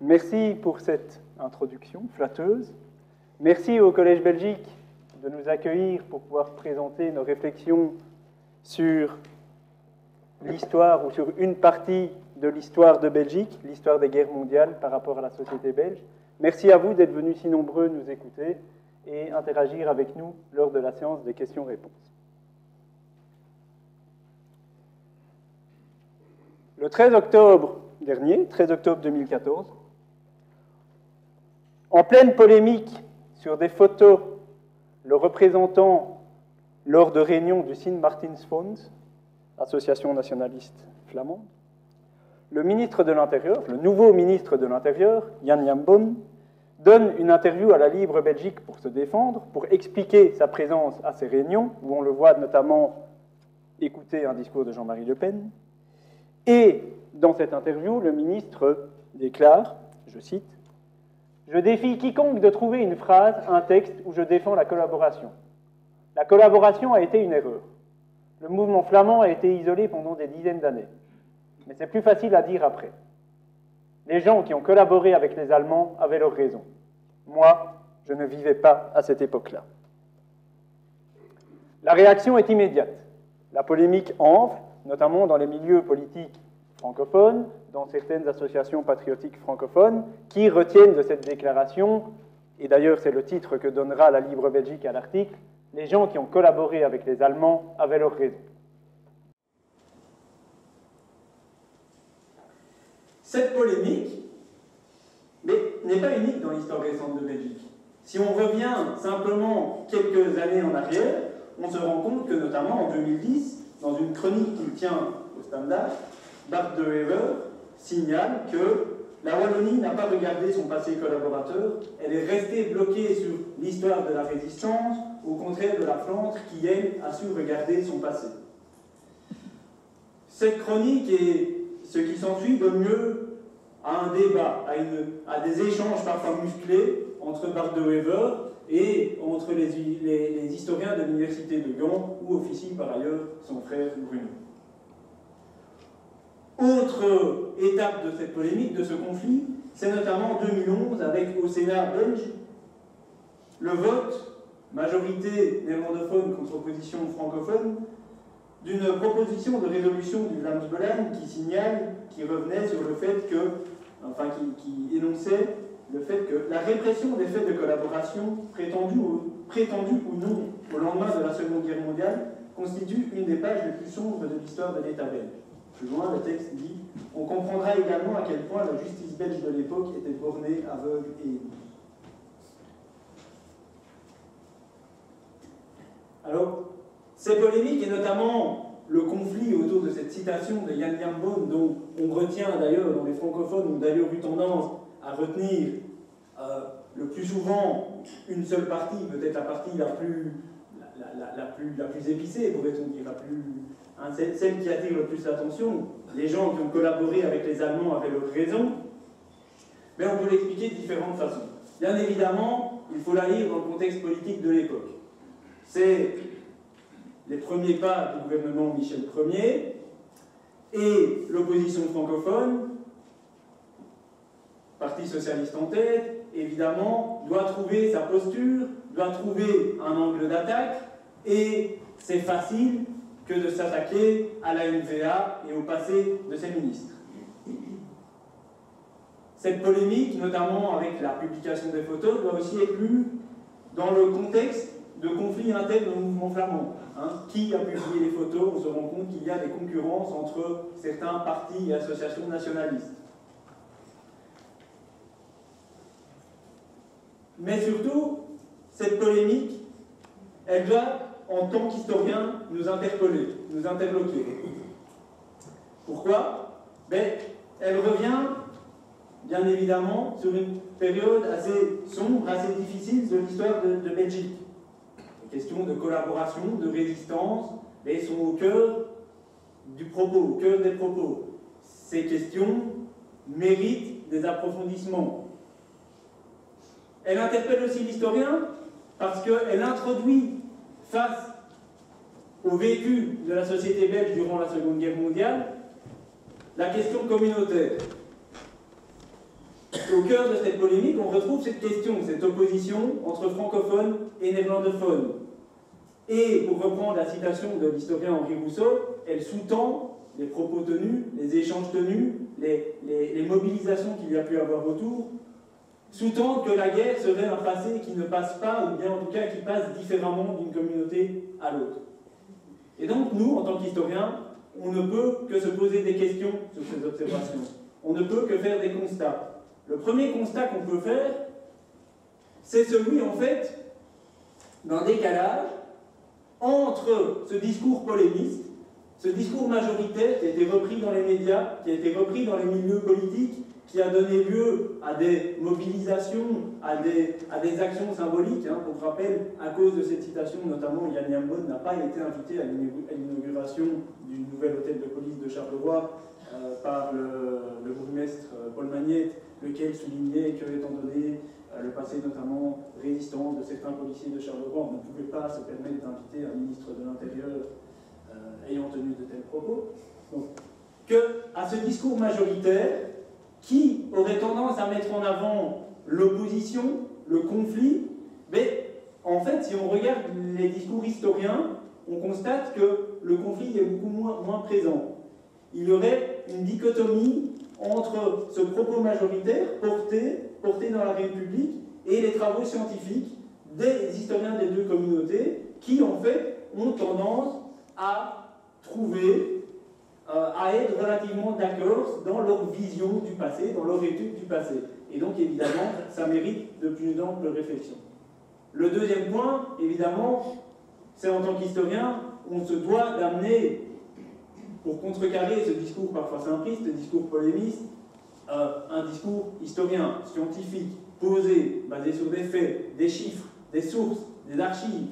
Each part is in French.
Merci pour cette introduction flatteuse. Merci au Collège Belgique de nous accueillir pour pouvoir présenter nos réflexions sur l'histoire ou sur une partie de l'histoire de Belgique, l'histoire des guerres mondiales par rapport à la société belge. Merci à vous d'être venus si nombreux nous écouter et interagir avec nous lors de la séance des questions-réponses. Le 13 octobre dernier, 13 octobre 2014, en pleine polémique sur des photos le représentant lors de réunions du Sint Martinsfonds, association nationaliste flamande, le ministre de l'Intérieur, le nouveau ministre de l'Intérieur, Jan Jambon, donne une interview à la Libre Belgique pour se défendre, pour expliquer sa présence à ces réunions, où on le voit notamment écouter un discours de Jean-Marie Le Pen. Et dans cette interview, le ministre déclare, je cite, Je défie quiconque de trouver une phrase, un texte où je défends la collaboration. La collaboration a été une erreur. Le mouvement flamand a été isolé pendant des dizaines d'années. Mais c'est plus facile à dire après. Les gens qui ont collaboré avec les Allemands avaient leur raison. Moi, je ne vivais pas à cette époque-là. La réaction est immédiate. La polémique enfle, notamment dans les milieux politiques francophones, dans certaines associations patriotiques francophones, qui retiennent de cette déclaration, et d'ailleurs c'est le titre que donnera la Libre Belgique à l'article, les gens qui ont collaboré avec les Allemands avaient leur raison. Cette polémique n'est pas unique dans l'histoire récente de Belgique. Si on revient simplement quelques années en arrière, on se rend compte que notamment en 2010, dans une chronique qu'il tient au Standard, Bart de Wever signale que la Wallonie n'a pas regardé son passé collaborateur, elle est restée bloquée sur l'histoire de la résistance, au contraire de la Flandre qui, elle, a su regarder son passé. Cette chronique et ce qui s'ensuit donne lieu à un débat, à, des échanges parfois musclés entre Bart de Wever et entre les, les historiens de l'université de Gand, où officie par ailleurs son frère Bruno. Autre étape de cette polémique, de ce conflit, c'est notamment en 2011 avec au Sénat belge le vote, majorité néerlandophone contre opposition francophone, d'une proposition de résolution du Vlaams qui signale, qui revenait sur le fait que, enfin qui, énonçait le fait que la répression des faits de collaboration, prétendus ou non au lendemain de la Seconde Guerre mondiale, constitue une des pages les plus sombres de l'histoire de l'État belge. Plus loin, le texte dit On comprendra également à quel point la justice belge de l'époque était bornée, aveugle et émue. Alors, ces polémiques, et notamment le conflit autour de cette citation de Yann Yambon, dont on retient d'ailleurs, dont les francophones ont d'ailleurs eu tendance à retenir euh, le plus souvent une seule partie, peut-être la partie la plus, la, plus, la plus épicée, pourrait-on dire, la plus, Hein, celle qui attire le plus l'attention, les gens qui ont collaboré avec les Allemands avaient leur raison, mais on peut l'expliquer de différentes façons. Bien évidemment, il faut la lire dans le contexte politique de l'époque. C'est les premiers pas du gouvernement Michel Ier et l'opposition francophone, Parti socialiste en tête, évidemment, doit trouver sa posture, doit trouver un angle d'attaque, et c'est facile que de s'attaquer à la NVA et au passé de ses ministres. Cette polémique, notamment avec la publication des photos, doit aussi être lue dans le contexte de conflits internes au mouvement flamand. Hein. Qui a publié les photos? On se rend compte qu'il y a des concurrences entre certains partis et associations nationalistes. Mais surtout, cette polémique, elle doit en tant qu'historien, nous interpeller, nous interloquer. Pourquoi? Ben, Elle revient, bien évidemment, sur une période assez sombre, assez difficile de l'histoire de, Belgique. Les questions de collaboration, de résistance, ben, sont au cœur du propos, au cœur des propos. Ces questions méritent des approfondissements. Elle interpelle aussi l'historien parce qu'elle introduit face au vécu de la société belge durant la Seconde Guerre mondiale, la question communautaire. au cœur de cette polémique, on retrouve cette question, cette opposition entre francophones et néerlandophones. Et pour reprendre la citation de l'historien Henri Rousseau, elle sous-tend les propos tenus, les échanges tenus, les, les, mobilisations qu'il y a pu avoir autour, sous-tend que la guerre serait un passé qui ne passe pas, ou bien en tout cas qui passe différemment d'une communauté à l'autre. Et donc nous, en tant qu'historiens, on ne peut que se poser des questions sur ces observations. On ne peut que faire des constats. Le premier constat qu'on peut faire, c'est celui, en fait, d'un décalage entre ce discours polémiste, ce discours majoritaire qui a été repris dans les médias, qui a été repris dans les milieux politiques, qui a donné lieu à des mobilisations, à des, actions symboliques. Hein. Pour rappel, à cause de cette citation, notamment Yann Yambon n'a pas été invité à l'inauguration du nouvel hôtel de police de Charleroi euh, par le, le bourgmestre euh, Paul Magnette, lequel soulignait que, étant donné euh, le passé notamment résistant de certains policiers de Charleroi, on ne pouvait pas se permettre d'inviter un ministre de l'Intérieur ayant tenu de tels propos. Donc, que à ce discours majoritaire, qui aurait tendance à mettre en avant l'opposition, le conflit, mais en fait, si on regarde les discours historiens, on constate que le conflit est beaucoup moins, présent. Il y aurait une dichotomie entre ce propos majoritaire porté, porté dans la République et les travaux scientifiques des historiens des deux communautés qui, en fait, ont tendance à trouver à être relativement d'accord dans leur vision du passé, dans leur étude du passé. Et donc, évidemment, ça mérite de plus amples réflexions. Le deuxième point, évidemment, c'est en tant qu'historien, on se doit d'amener, pour contrecarrer ce discours parfois simpliste, ce discours polémiste, euh, un discours historien, scientifique, posé, basé sur des faits, des chiffres, des sources, des archives.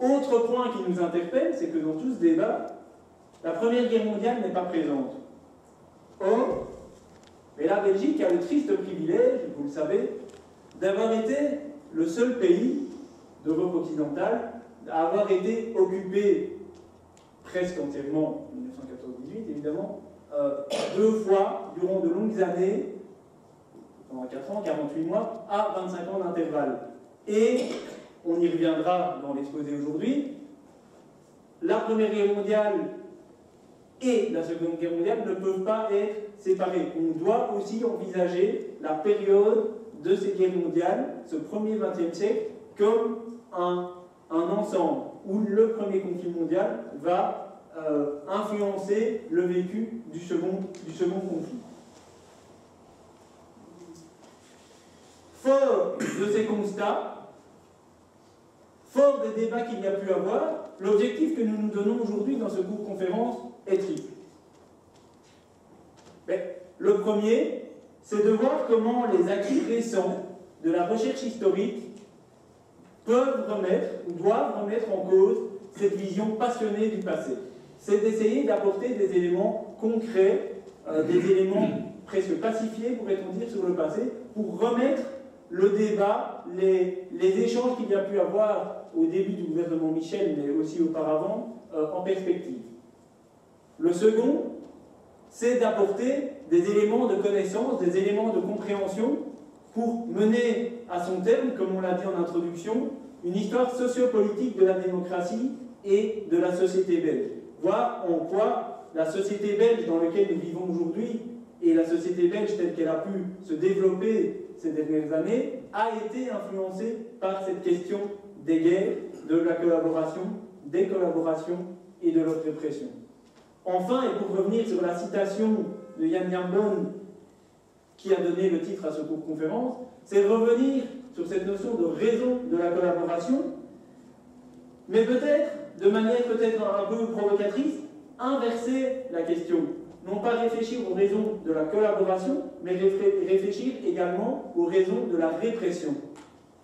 Autre point qui nous interpelle, c'est que dans tout ce débat, la Première Guerre mondiale n'est pas présente. Or, mais la Belgique a le triste privilège, vous le savez, d'avoir été le seul pays d'Europe occidentale à avoir été occupé presque entièrement, en 1914-18 évidemment, euh, deux fois durant de longues années, pendant 4 ans, 48 mois, à 25 ans d'intervalle. Et, on y reviendra dans l'exposé aujourd'hui, la Première Guerre mondiale et la Seconde Guerre mondiale ne peuvent pas être séparés. On doit aussi envisager la période de ces guerres mondiales, ce premier XXe siècle, comme un, ensemble où le premier conflit mondial va euh, influencer le vécu du second, du second conflit. Fort de ces constats, fort des débats qu'il y a pu avoir, l'objectif que nous nous donnons aujourd'hui dans ce cours conférence le premier, c'est de voir comment les acquis récents de la recherche historique peuvent remettre ou doivent remettre en cause cette vision passionnée du passé. C'est d'essayer d'apporter des éléments concrets, euh, des éléments presque pacifiés, pourrait-on dire, sur le passé, pour remettre le débat, les, les échanges qu'il y a pu avoir au début du gouvernement Michel, mais aussi auparavant, euh, en perspective. Le second, c'est d'apporter des éléments de connaissance, des éléments de compréhension pour mener à son terme, comme on l'a dit en introduction, une histoire sociopolitique de la démocratie et de la société belge. Voir en quoi la société belge dans laquelle nous vivons aujourd'hui et la société belge telle qu'elle a pu se développer ces dernières années a été influencée par cette question des guerres, de la collaboration, des collaborations et de leur répression. Enfin, et pour revenir sur la citation de Yann Yambon qui a donné le titre à ce cours conférence, c'est revenir sur cette notion de raison de la collaboration, mais peut-être, de manière peut-être un peu provocatrice, inverser la question. Non pas réfléchir aux raisons de la collaboration, mais réfléchir également aux raisons de la répression.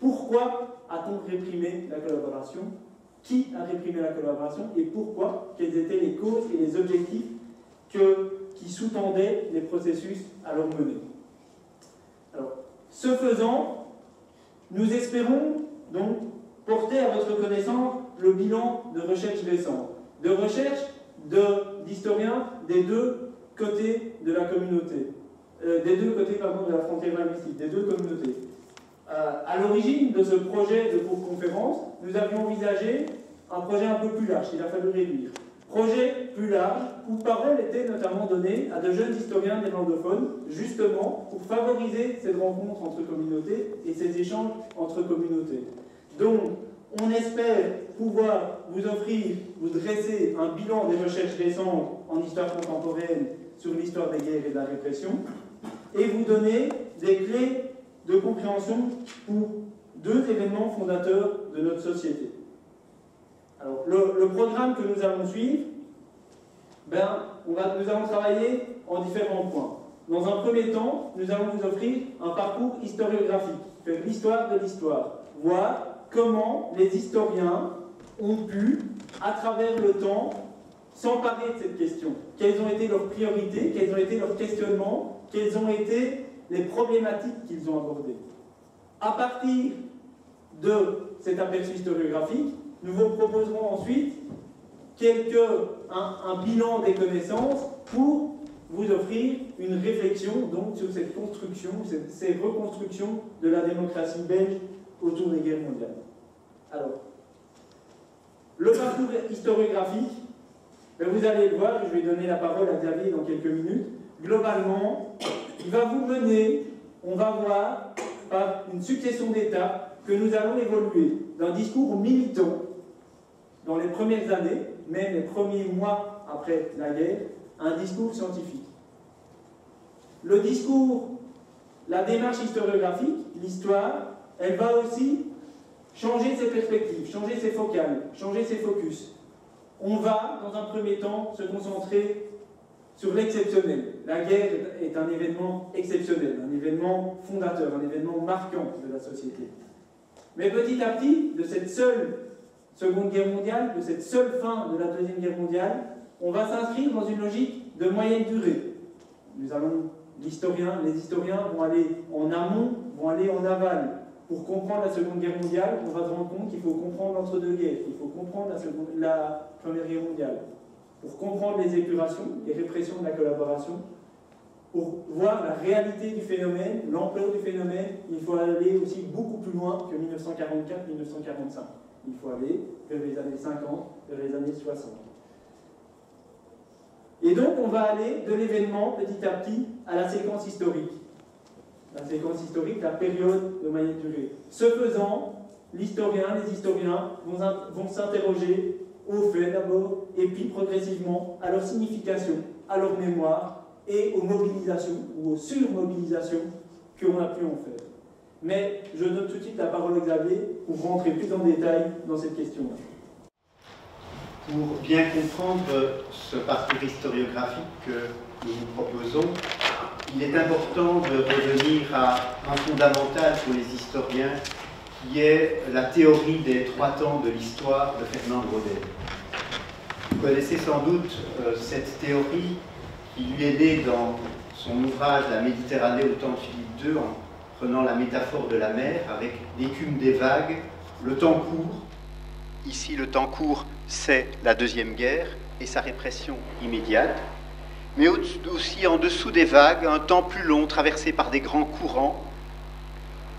Pourquoi a-t-on réprimé la collaboration Qui a réprimé la collaboration et pourquoi Quels étaient les causes et les objectifs qui sous-tendaient les processus à leur mener Alors, ce faisant, nous espérons donc porter à votre connaissance le bilan de recherche récente, de recherche d'historiens des deux côtés de la communauté. euh, des deux côtés pardon, de la frontière linguistique, des deux communautés. Euh, à l'origine de ce projet de conférence, nous avions envisagé un projet un peu plus large, il a fallu réduire. Projet plus large, où parole était notamment donnée à de jeunes historiens néerlandophones, justement pour favoriser cette rencontre entre communautés et ces échanges entre communautés. Donc, on espère pouvoir vous offrir, vous dresser un bilan des recherches récentes en histoire contemporaine sur l'histoire des guerres et de la répression, et vous donner des clés de compréhension pour deux événements fondateurs de notre société. Alors, le, programme que nous allons suivre, ben, on va, nous allons travailler en différents points. Dans un premier temps, nous allons vous offrir un parcours historiographique, faire l'histoire de l'histoire, voir comment les historiens ont pu, à travers le temps, s'emparer de cette question. Quelles ont été leurs priorités, quels ont été leurs questionnements, quelles ont été les problématiques qu'ils ont abordées. À partir de cet aperçu historiographique, nous vous proposerons ensuite quelques, un, bilan des connaissances pour vous offrir une réflexion donc, sur cette construction, ces reconstructions de la démocratie belge autour des guerres mondiales. Alors, le parcours historiographique, ben, vous allez le voir, je vais donner la parole à Xavier dans quelques minutes. Globalement, il va vous mener, on va voir, par une succession d'étapes que nous allons évoluer d'un discours militant dans les premières années, même les premiers mois après la guerre, à un discours scientifique. Le discours, la démarche historiographique, l'histoire, elle va aussi changer ses perspectives, changer ses focales, changer ses focus. On va, dans un premier temps, se concentrer sur l'exceptionnel. La guerre est un événement exceptionnel, un événement fondateur, un événement marquant de la société. Mais petit à petit, de cette seule Seconde Guerre mondiale, de cette seule fin de la Deuxième Guerre mondiale, on va s'inscrire dans une logique de moyenne durée. Nous allons, les historiens vont aller en amont, vont aller en aval pour comprendre la Seconde Guerre mondiale, on va se rendre compte qu'il faut comprendre l'entre-deux-guerres, il faut comprendre la Première Guerre mondiale. Pour comprendre les épurations, les répressions de la collaboration, pour voir la réalité du phénomène, l'ampleur du phénomène, il faut aller aussi beaucoup plus loin que 1944-1945. Il faut aller vers les années 50, vers les années 60. Et donc, on va aller de l'événement petit à petit à la séquence historique la séquence historique, la période de moyenne durée. Ce faisant, l'historien, les historiens vont, vont s'interroger aux faits d'abord, et puis progressivement à leur signification, à leur mémoire et aux mobilisations ou aux surmobilisations qu'on a pu en faire. Mais je donne tout de suite la parole à Xavier pour rentrer plus en détail dans cette question-là. Pour bien comprendre ce parcours historiographique que nous vous proposons, il est important de revenir à un fondamental pour les historiens, qui est la théorie des trois temps de l'histoire de Fernand Brodel. Vous connaissez sans doute euh, cette théorie qui lui est née dans son ouvrage La Méditerranée au temps de Philippe II, en prenant la métaphore de la mer avec l'écume des vagues, le temps court. Ici, le temps court, c'est la Deuxième Guerre et sa répression immédiate mais aussi en dessous des vagues, un temps plus long traversé par des grands courants.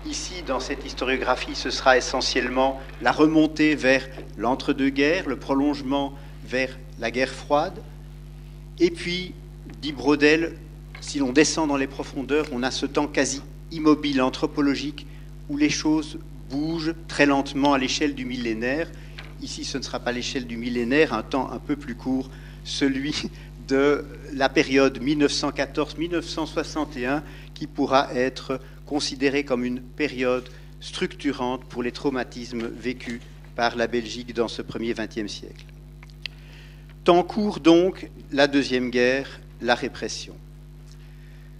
Ici, dans cette historiographie, ce sera essentiellement la remontée vers l'entre-deux-guerres, le prolongement vers la guerre froide. Et puis, dit Brodel, si l'on descend dans les profondeurs, on a ce temps quasi immobile, anthropologique, où les choses bougent très lentement à l'échelle du millénaire. Ici, ce ne sera pas l'échelle du millénaire, un temps un peu plus court, celui de la période 1914-1961 qui pourra être considérée comme une période structurante pour les traumatismes vécus par la Belgique dans ce premier XXe siècle. Temps court donc la Deuxième Guerre, la répression.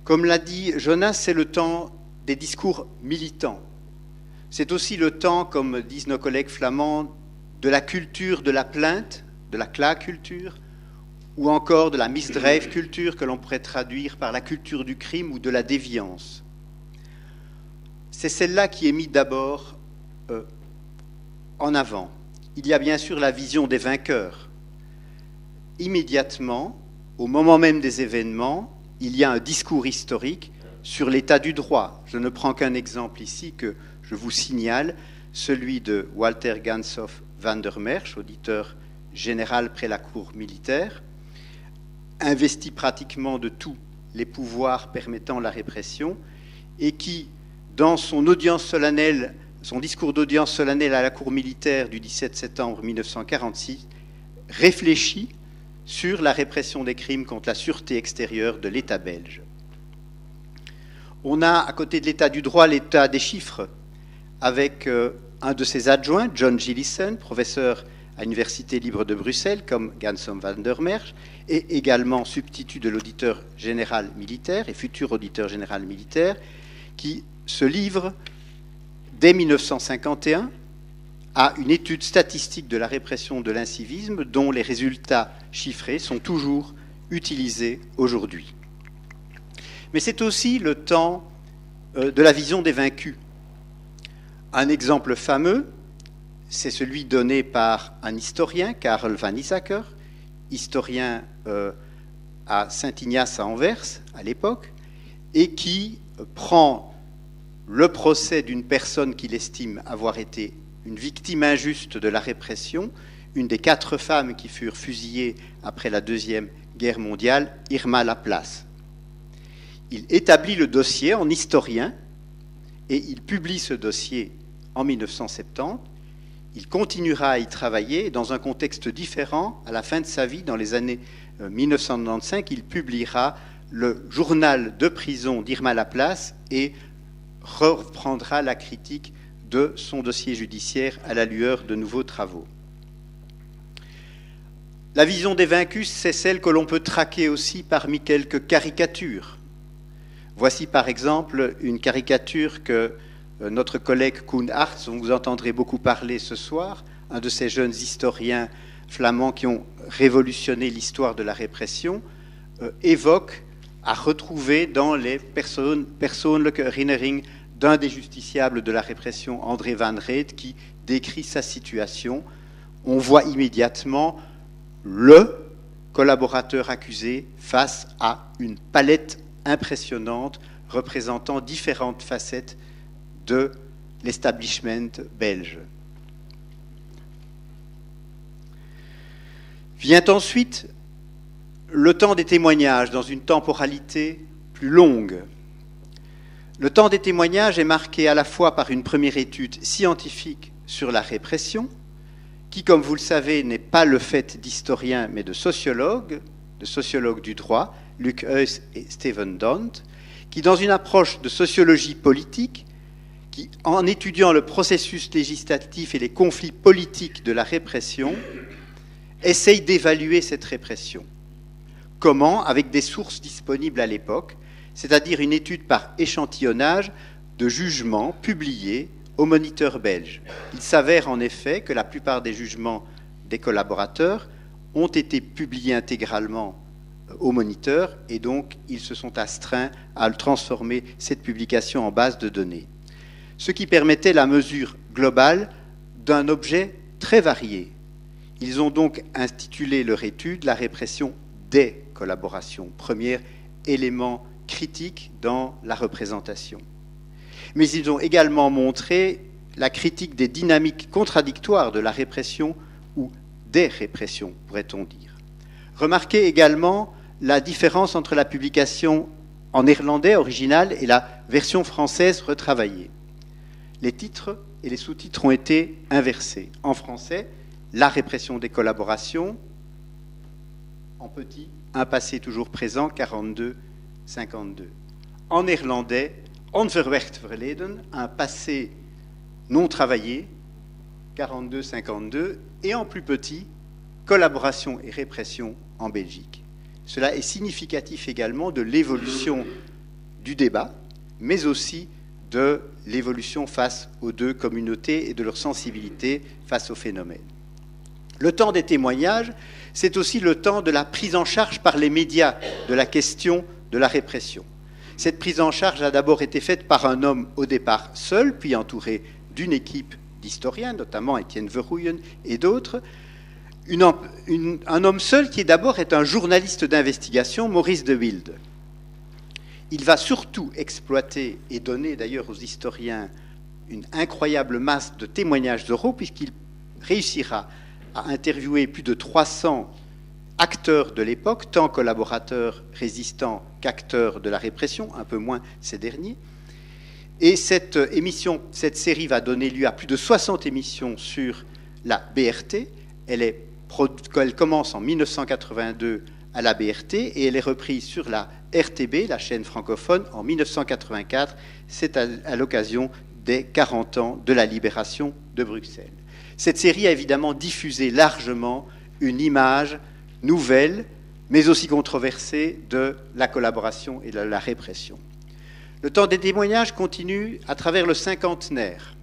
Comme l'a dit Jonas, c'est le temps des discours militants. C'est aussi le temps, comme disent nos collègues flamands, de la culture de la plainte, de la culture, ou encore de la misdrive culture que l'on pourrait traduire par la culture du crime ou de la déviance. C'est celle-là qui est mise d'abord euh, en avant. Il y a bien sûr la vision des vainqueurs. Immédiatement, au moment même des événements, il y a un discours historique sur l'état du droit. Je ne prends qu'un exemple ici que je vous signale, celui de Walter Ganshoff van der Merch, auditeur général près la cour militaire, investi pratiquement de tous les pouvoirs permettant la répression, et qui, dans son audience solennelle, son discours d'audience solennelle à la cour militaire du 17 septembre 1946, réfléchit sur la répression des crimes contre la sûreté extérieure de l'État belge. On a à côté de l'état du droit l'état des chiffres, avec euh, un de ses adjoints, John Gillison, professeur à l'Université libre de Bruxelles, comme Gansom van der Merch, et également substitut de l'auditeur général militaire et futur auditeur général militaire, qui se livre dès 1951 à une étude statistique de la répression de l'incivisme dont les résultats chiffrés sont toujours utilisés aujourd'hui. Mais c'est aussi le temps euh, de la vision des vaincus. Un exemple fameux, c'est celui donné par un historien, Karl van Isacker, historien euh, à Saint-Ignace à Anvers à l'époque, et qui prend le procès d'une personne qu'il estime avoir été une victime injuste de la répression, une des quatre femmes qui furent fusillées après la Deuxième Guerre mondiale, Irma Laplace. Il établit le dossier en historien et il publie ce dossier en 1970. Il continuera à y travailler dans un contexte différent. À la fin de sa vie, dans les années 1995, euh, il publiera le journal de prison d'Irma Laplace et reprendra la critique de son dossier judiciaire à la lueur de nouveaux travaux. La vision des vaincus, c'est celle que l'on peut traquer aussi parmi quelques caricatures. Voici par exemple une caricature que euh, notre collègue Koen Hartz, dont vous entendrez beaucoup parler ce soir, un de ces jeunes historiens flamands qui ont révolutionné l'histoire de la répression, euh, évoque à retrouver dans les personnes, Herinnering d'un des justiciables de la répression, André Van Reet, qui décrit sa situation. On voit immédiatement le collaborateur accusé face à une palette impressionnante représentant différentes facettes de l'establishment belge. Vient ensuite le temps des témoignages dans une temporalité plus longue. Le temps des témoignages est marqué à la fois par une première étude scientifique sur la répression, qui, comme vous le savez, n'est pas le fait d'historiens, mais de sociologues, de sociologues du droit, Luc Heuss et Stephen Dont, qui, dans une approche de sociologie politique, qui, en étudiant le processus législatif et les conflits politiques de la répression, essaye d'évaluer cette répression. Comment Avec des sources disponibles à l'époque, c'est-à-dire une étude par échantillonnage de jugements publiés au moniteur belge. Il s'avère en effet que la plupart des jugements des collaborateurs ont été publiés intégralement au moniteur et donc ils se sont astreints à transformer cette publication en base de données. Ce qui permettait la mesure globale d'un objet très varié. Ils ont donc intitulé leur étude La répression des collaborations, premier élément critique dans la représentation. Mais ils ont également montré la critique des dynamiques contradictoires de la répression ou des répressions, pourrait-on dire. Remarquez également la différence entre la publication en néerlandais original et la version française retravaillée. Les titres et les sous-titres ont été inversés. En français, la répression des collaborations, en petit, un passé toujours présent, 42 52. En néerlandais, onverwerkt verleden, un passé non travaillé, 42-52, et en plus petit, collaboration et répression en Belgique. Cela est significatif également de l'évolution du débat, mais aussi de l'évolution face aux deux communautés et de leur sensibilité face au phénomène. Le temps des témoignages, c'est aussi le temps de la prise en charge par les médias de la question de la répression. Cette prise en charge a d'abord été faite par un homme au départ seul, puis entouré d'une équipe d'historiens, notamment Étienne Verhouyen et d'autres. un homme seul qui d'abord est un journaliste d'investigation, Maurice de Wilde. Il va surtout exploiter et donner d'ailleurs aux historiens une incroyable masse de témoignages oraux, puisqu'il réussira à interviewer plus de 300 acteurs de l'époque, tant collaborateurs résistants qu'acteurs de la répression, un peu moins ces derniers. Et cette émission, cette série va donner lieu à plus de 60 émissions sur la BRT. Elle commence en 1982 à la BRT et elle est reprise sur la RTB, la chaîne francophone, en 1984. C'est à l'occasion des 40 ans de la libération de Bruxelles. Cette série a évidemment diffusé largement une image nouvelle, mais aussi controversée, de la collaboration et de la répression. Le temps des témoignages continue à travers le cinquantenaire.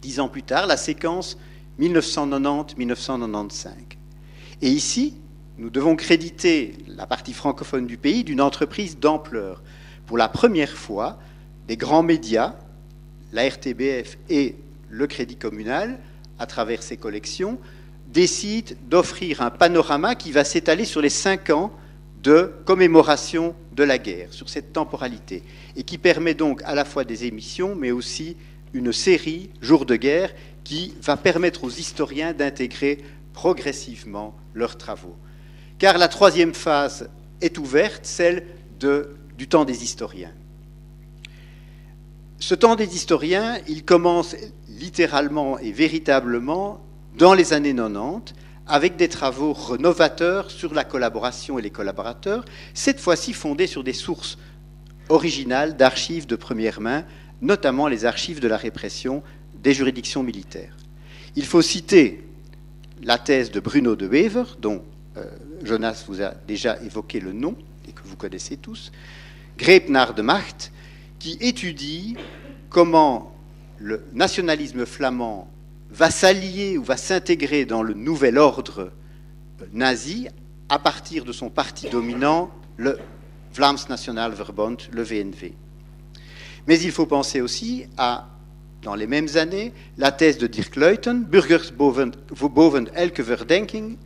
Dix ans plus tard, la séquence 1990-1995. Et ici, nous devons créditer la partie francophone du pays d'une entreprise d'ampleur. Pour la première fois, des grands médias, la RTBF et le Crédit communal, à travers ses collections, décide d'offrir un panorama qui va s'étaler sur les cinq ans de commémoration de la guerre, sur cette temporalité, et qui permet donc à la fois des émissions, mais aussi une série, Jour de guerre, qui va permettre aux historiens d'intégrer progressivement leurs travaux. Car la troisième phase est ouverte, celle du temps des historiens. Ce temps des historiens, il commence littéralement et véritablement dans les années 90 avec des travaux novateurs sur la collaboration et les collaborateurs, cette fois-ci fondés sur des sources originales d'archives de première main, notamment les archives de la répression des juridictions militaires. Il faut citer la thèse de Bruno de Wever, dont euh, Jonas vous a déjà évoqué le nom et que vous connaissez tous, Greepnar de Macht, qui étudie comment le nationalisme flamand va s'allier ou va s'intégrer dans le nouvel ordre nazi à partir de son parti dominant, le Vlaams National Verbond, le VNV. Mais il faut penser aussi à, dans les mêmes années, la thèse de Dirk Leuten, Burgers boven elke verdenking,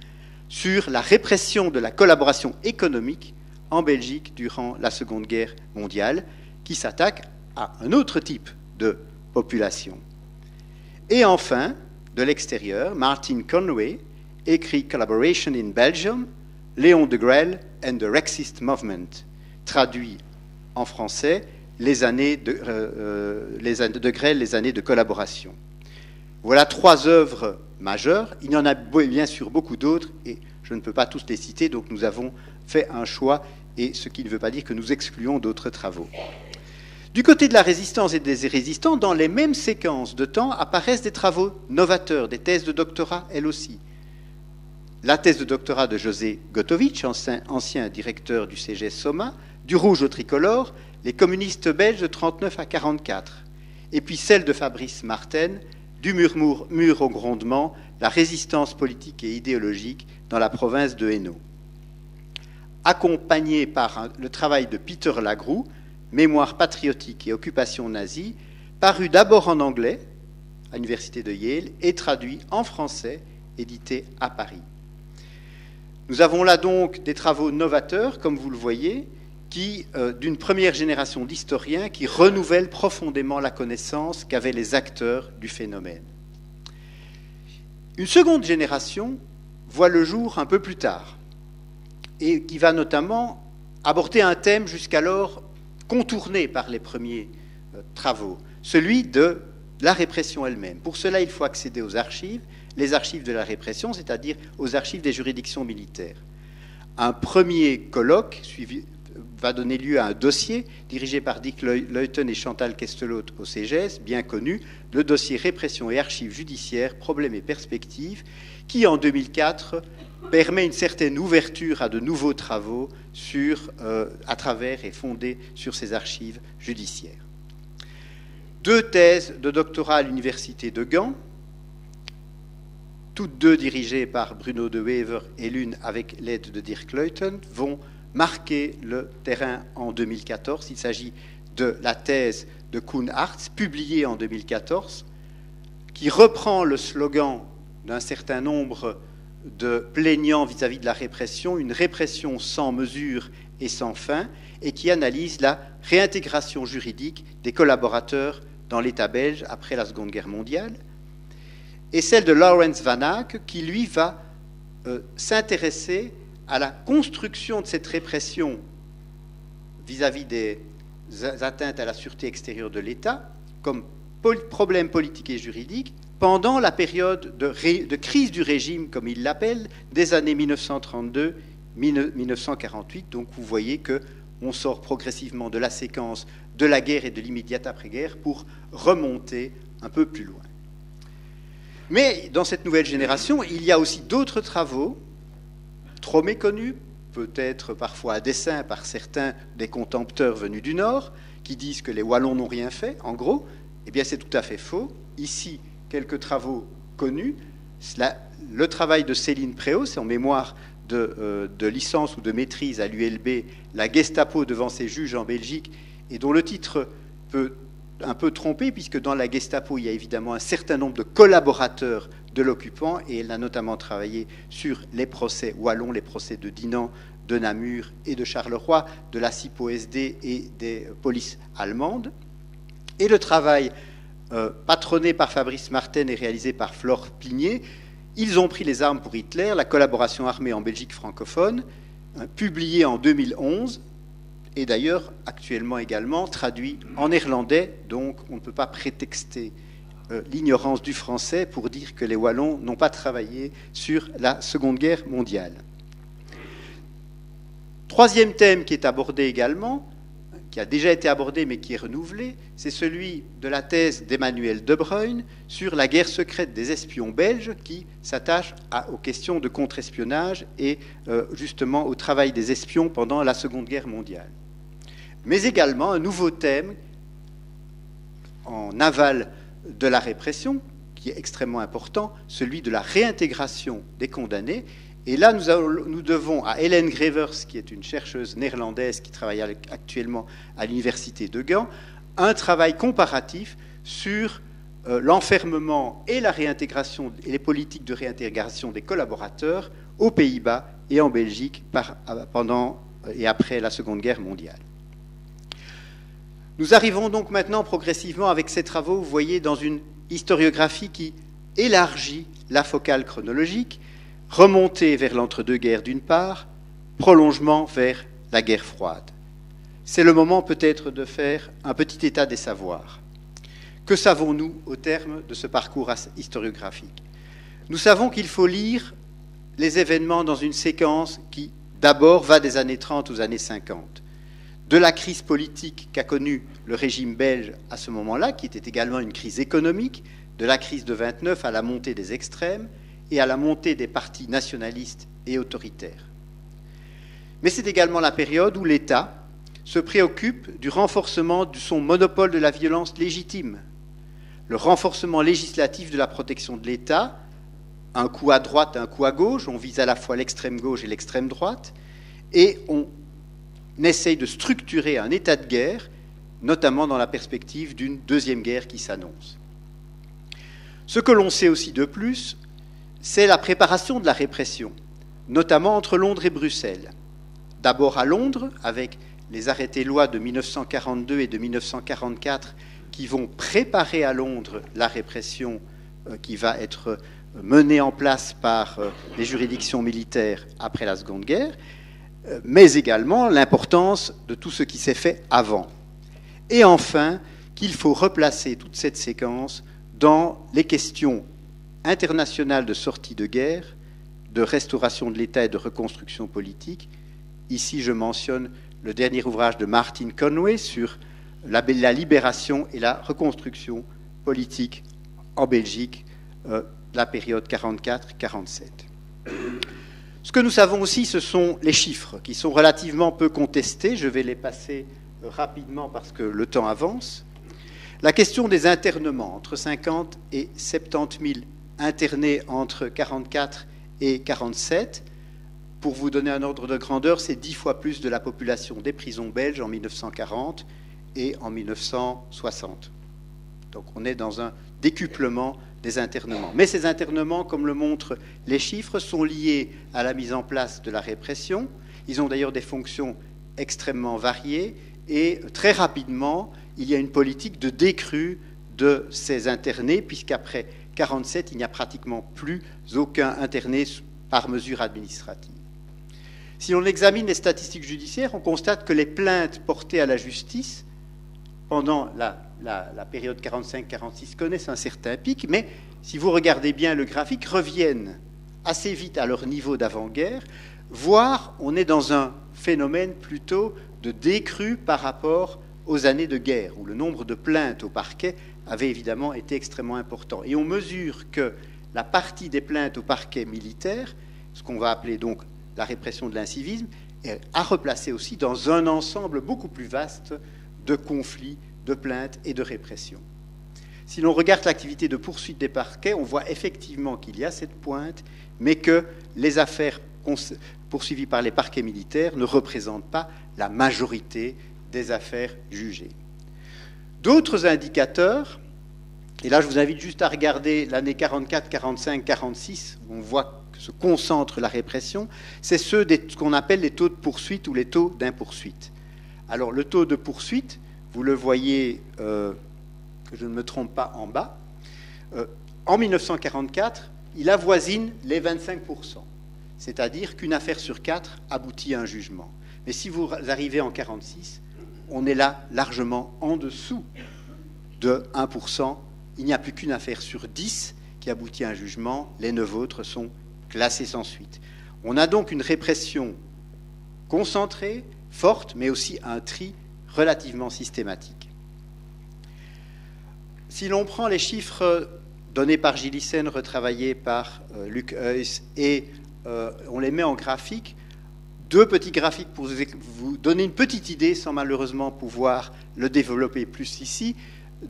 sur la répression de la collaboration économique en Belgique durant la Seconde Guerre mondiale, qui s'attaque à un autre type de Et enfin, de l'extérieur, Martin Conway écrit Collaboration in Belgium, Léon de Grelle and the Rexist Movement, traduit en français les années de, euh, euh, les de les années de collaboration. Voilà trois œuvres majeures. Il y en a bien sûr beaucoup d'autres et je ne peux pas tous les citer, donc nous avons fait un choix et ce qui ne veut pas dire que nous excluons d'autres travaux. Du côté de la résistance et des résistants, dans les mêmes séquences de temps apparaissent des travaux novateurs, des thèses de doctorat, elles aussi. La thèse de doctorat de José Gotovitch, ancien, directeur du CGS Soma, du rouge au tricolore, les communistes belges de 39 à 44, et puis celle de Fabrice Martin, du murmure, mur au grondement, la résistance politique et idéologique dans la province de Hainaut. Accompagné par le travail de Peter Lagroux, Mémoire patriotique et occupation nazie, paru d'abord en anglais à l'université de Yale et traduit en français, édité à Paris. Nous avons là donc des travaux novateurs, comme vous le voyez, qui, euh, d'une première génération d'historiens qui renouvellent profondément la connaissance qu'avaient les acteurs du phénomène. Une seconde génération voit le jour un peu plus tard et qui va notamment aborder un thème jusqu'alors contourné par les premiers euh, travaux, celui de la répression elle-même. Pour cela, il faut accéder aux archives, les archives de la répression, c'est-à-dire aux archives des juridictions militaires. Un premier colloque va donner lieu à un dossier dirigé par Dick Leuten et Chantal Kestelot au CGS, bien connu, le dossier Répression et archives judiciaires, problèmes et perspectives, qui en 2004 permet une certaine ouverture à de nouveaux travaux euh, à travers et fondés sur ces archives judiciaires. Deux thèses de doctorat à l'université de Gand, toutes deux dirigées par Bruno de Wever et l'une avec l'aide de Dirk Leuten, vont marquer le terrain en 2014. Il s'agit de la thèse de Kuhn Hartz, publiée en 2014, qui reprend le slogan d'un certain nombre de plaignant vis-à-vis de la répression, une répression sans mesure et sans fin, et qui analyse la réintégration juridique des collaborateurs dans l'État belge après la Seconde Guerre mondiale, et celle de Lawrence Van Ack, qui lui va euh, s'intéresser à la construction de cette répression vis-à-vis des atteintes à la sûreté extérieure de l'État comme problème politique et juridique pendant la période de, crise du régime, comme il l'appelle, des années 1932-1948. Donc vous voyez que on sort progressivement de la séquence de la guerre et de l'immédiate après-guerre pour remonter un peu plus loin. Mais dans cette nouvelle génération, il y a aussi d'autres travaux, trop méconnus, peut-être parfois à dessein par certains des contempteurs venus du Nord, qui disent que les Wallons n'ont rien fait, en gros. Eh bien, c'est tout à fait faux. Ici, quelques travaux connus. le travail de Céline Préau, c'est en mémoire euh, de, licence ou de maîtrise à l'ULB, La Gestapo devant ses juges en Belgique, et dont le titre peut un peu tromper, puisque dans la Gestapo, il y a évidemment un certain nombre de collaborateurs de l'occupant, et elle a notamment travaillé sur les procès wallons, les procès de Dinan, de Namur et de Charleroi, de la CIPO-SD et des polices allemandes. Et le travail euh, patronné par Fabrice Martin et réalisé par Flore Pligné, ils ont pris les armes pour Hitler, la collaboration armée en Belgique francophone, hein, publié en 2011, et d'ailleurs actuellement également traduit en néerlandais, donc on ne peut pas prétexter euh, l'ignorance du français pour dire que les Wallons n'ont pas travaillé sur la Seconde Guerre mondiale. Troisième thème qui est abordé également, qui a déjà été abordé mais qui est renouvelé, c'est celui de la thèse d'Emmanuel De Bruyne sur la guerre secrète des espions belges qui s'attache aux questions de contre-espionnage et euh, justement au travail des espions pendant la Seconde Guerre mondiale. Mais également un nouveau thème en aval de la répression, qui est extrêmement important, celui de la réintégration des condamnés et là, nous, devons à Hélène Grevers, qui est une chercheuse néerlandaise qui travaille actuellement à l'université de Gand, un travail comparatif sur euh, l'enfermement et la réintégration et les politiques de réintégration des collaborateurs aux Pays-Bas et en Belgique pendant et après la Seconde Guerre mondiale. Nous arrivons donc maintenant progressivement avec ces travaux, vous voyez, dans une historiographie qui élargit la focale chronologique remontée vers l'entre-deux-guerres d'une part, prolongement vers la guerre froide. C'est le moment peut-être de faire un petit état des savoirs. Que savons-nous au terme de ce parcours historiographique? Nous savons qu'il faut lire les événements dans une séquence qui, d'abord, va des années 30 aux années 50. De la crise politique qu'a connue le régime belge à ce moment-là, qui était également une crise économique, de la crise de 29 à la montée des extrêmes, et à la montée des partis nationalistes et autoritaires. Mais c'est également la période où l'État se préoccupe du renforcement de son monopole de la violence légitime, le renforcement législatif de la protection de l'État, un coup à droite, un coup à gauche, on vise à la fois l'extrême gauche et l'extrême droite, et on essaye de structurer un état de guerre, notamment dans la perspective d'une deuxième guerre qui s'annonce. Ce que l'on sait aussi de plus, c'est la préparation de la répression, notamment entre Londres et Bruxelles. D'abord à Londres, avec les arrêtés lois de 1942 et de 1944 qui vont préparer à Londres la répression euh, qui va être euh, menée en place par euh, les juridictions militaires après la Seconde Guerre, mais également l'importance de tout ce qui s'est fait avant. Et enfin, qu'il faut replacer toute cette séquence dans les questions internationale de sortie de guerre, de restauration de l'État et de reconstruction politique. Ici, je mentionne le dernier ouvrage de Martin Conway sur la, libération et la reconstruction politique en Belgique, euh, la période 44-47. Ce que nous savons aussi, ce sont les chiffres, qui sont relativement peu contestés. Je vais les passer rapidement parce que le temps avance. La question des internements, entre 50 et 70 000 internés entre 44 et 47. Pour vous donner un ordre de grandeur, c'est dix fois plus de la population des prisons belges en 1940 et en 1960. Donc on est dans un décuplement des internements. Mais ces internements, comme le montrent les chiffres, sont liés à la mise en place de la répression. Ils ont d'ailleurs des fonctions extrêmement variés et très rapidement, il y a une politique de décrue de ces internés, puisqu'après 1947, il n'y a pratiquement plus aucun interné par mesure administrative. Si l'on examine les statistiques judiciaires, on constate que les plaintes portées à la justice pendant la, période 45-46 connaissent un certain pic, mais si vous regardez bien le graphique, reviennent assez vite à leur niveau d'avant-guerre, voire on est dans un phénomène plutôt de décrue par rapport aux années de guerre, où le nombre de plaintes au parquet avait évidemment été extrêmement important. Et on mesure que la partie des plaintes au parquet militaire, ce qu'on va appeler donc la répression de l'incivisme, a replacé aussi dans un ensemble beaucoup plus vaste de conflits, de plaintes et de répression. Si l'on regarde l'activité de poursuite des parquets, on voit effectivement qu'il y a cette pointe, mais que les affaires poursuivies par les parquets militaires ne représentent pas la majorité des affaires jugées. D'autres indicateurs, et là je vous invite juste à regarder l'année 44, 45, 46, où on voit que se concentre la répression, c'est ceux ce qu'on appelle les taux de poursuite ou les taux d'impoursuite. Alors le taux de poursuite, vous le voyez, euh, que je ne me trompe pas, en bas, euh, en 1944, il avoisine les 25%, c'est-à-dire qu'une affaire sur quatre aboutit à un jugement. Mais si vous arrivez en 46, on est là largement en dessous de 1%. Il n'y a plus qu'une affaire sur 10 qui aboutit à un jugement. Les neuf autres sont classés sans suite. On a donc une répression concentrée, forte, mais aussi un tri relativement systématique. Si l'on prend les chiffres donnés par Gillissen, retravaillés par euh, Luc Heuss, et euh, on les met en graphique, deux petits graphiques pour vous donner une petite idée, sans malheureusement pouvoir le développer plus ici,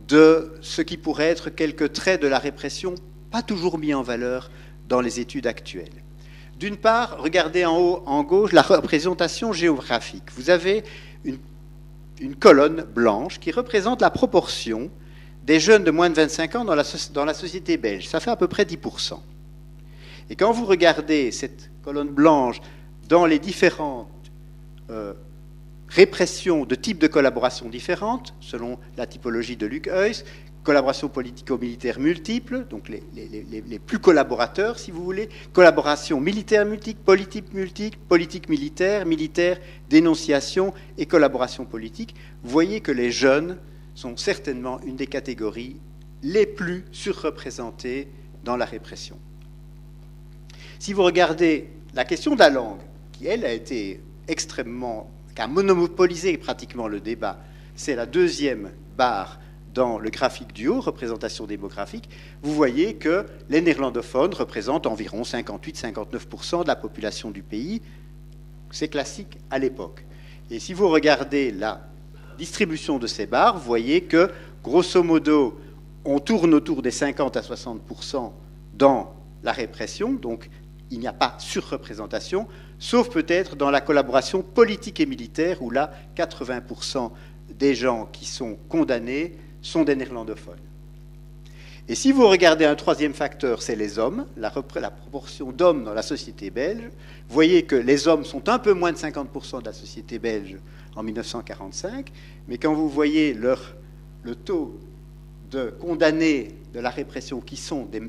de ce qui pourrait être quelques traits de la répression, pas toujours mis en valeur dans les études actuelles. D'une part, regardez en haut, en gauche, la représentation géographique. Vous avez une, colonne blanche qui représente la proportion des jeunes de moins de 25 ans dans la, dans la société belge. Ça fait à peu près 10%. Et quand vous regardez cette colonne blanche dans les différentes euh, répressions de types de collaborations différentes, selon la typologie de Luc Heuss, collaboration politico-militaire multiple, donc les, les, plus collaborateurs, si vous voulez, collaboration militaire multiple, politique multiple, politique militaire, militaire, dénonciation et collaboration politique, vous voyez que les jeunes sont certainement une des catégories les plus surreprésentées dans la répression. Si vous regardez la question de la langue, qui, elle, a été extrêmement, qui a monopolisé pratiquement le débat. C'est la deuxième barre dans le graphique du haut, représentation démographique, vous voyez que les néerlandophones représentent environ 58-59% de la population du pays. C'est classique à l'époque. Et si vous regardez la distribution de ces barres, vous voyez que, grosso modo, on tourne autour des 50 à 60% dans la répression, donc il n'y a pas surreprésentation, sauf peut-être dans la collaboration politique et militaire, où là, 80% des gens qui sont condamnés sont des néerlandophones. Et si vous regardez un troisième facteur, c'est les hommes, la, proportion d'hommes dans la société belge, vous voyez que les hommes sont un peu moins de 50% de la société belge en 1945, mais quand vous voyez le taux de condamnés de la répression qui sont des,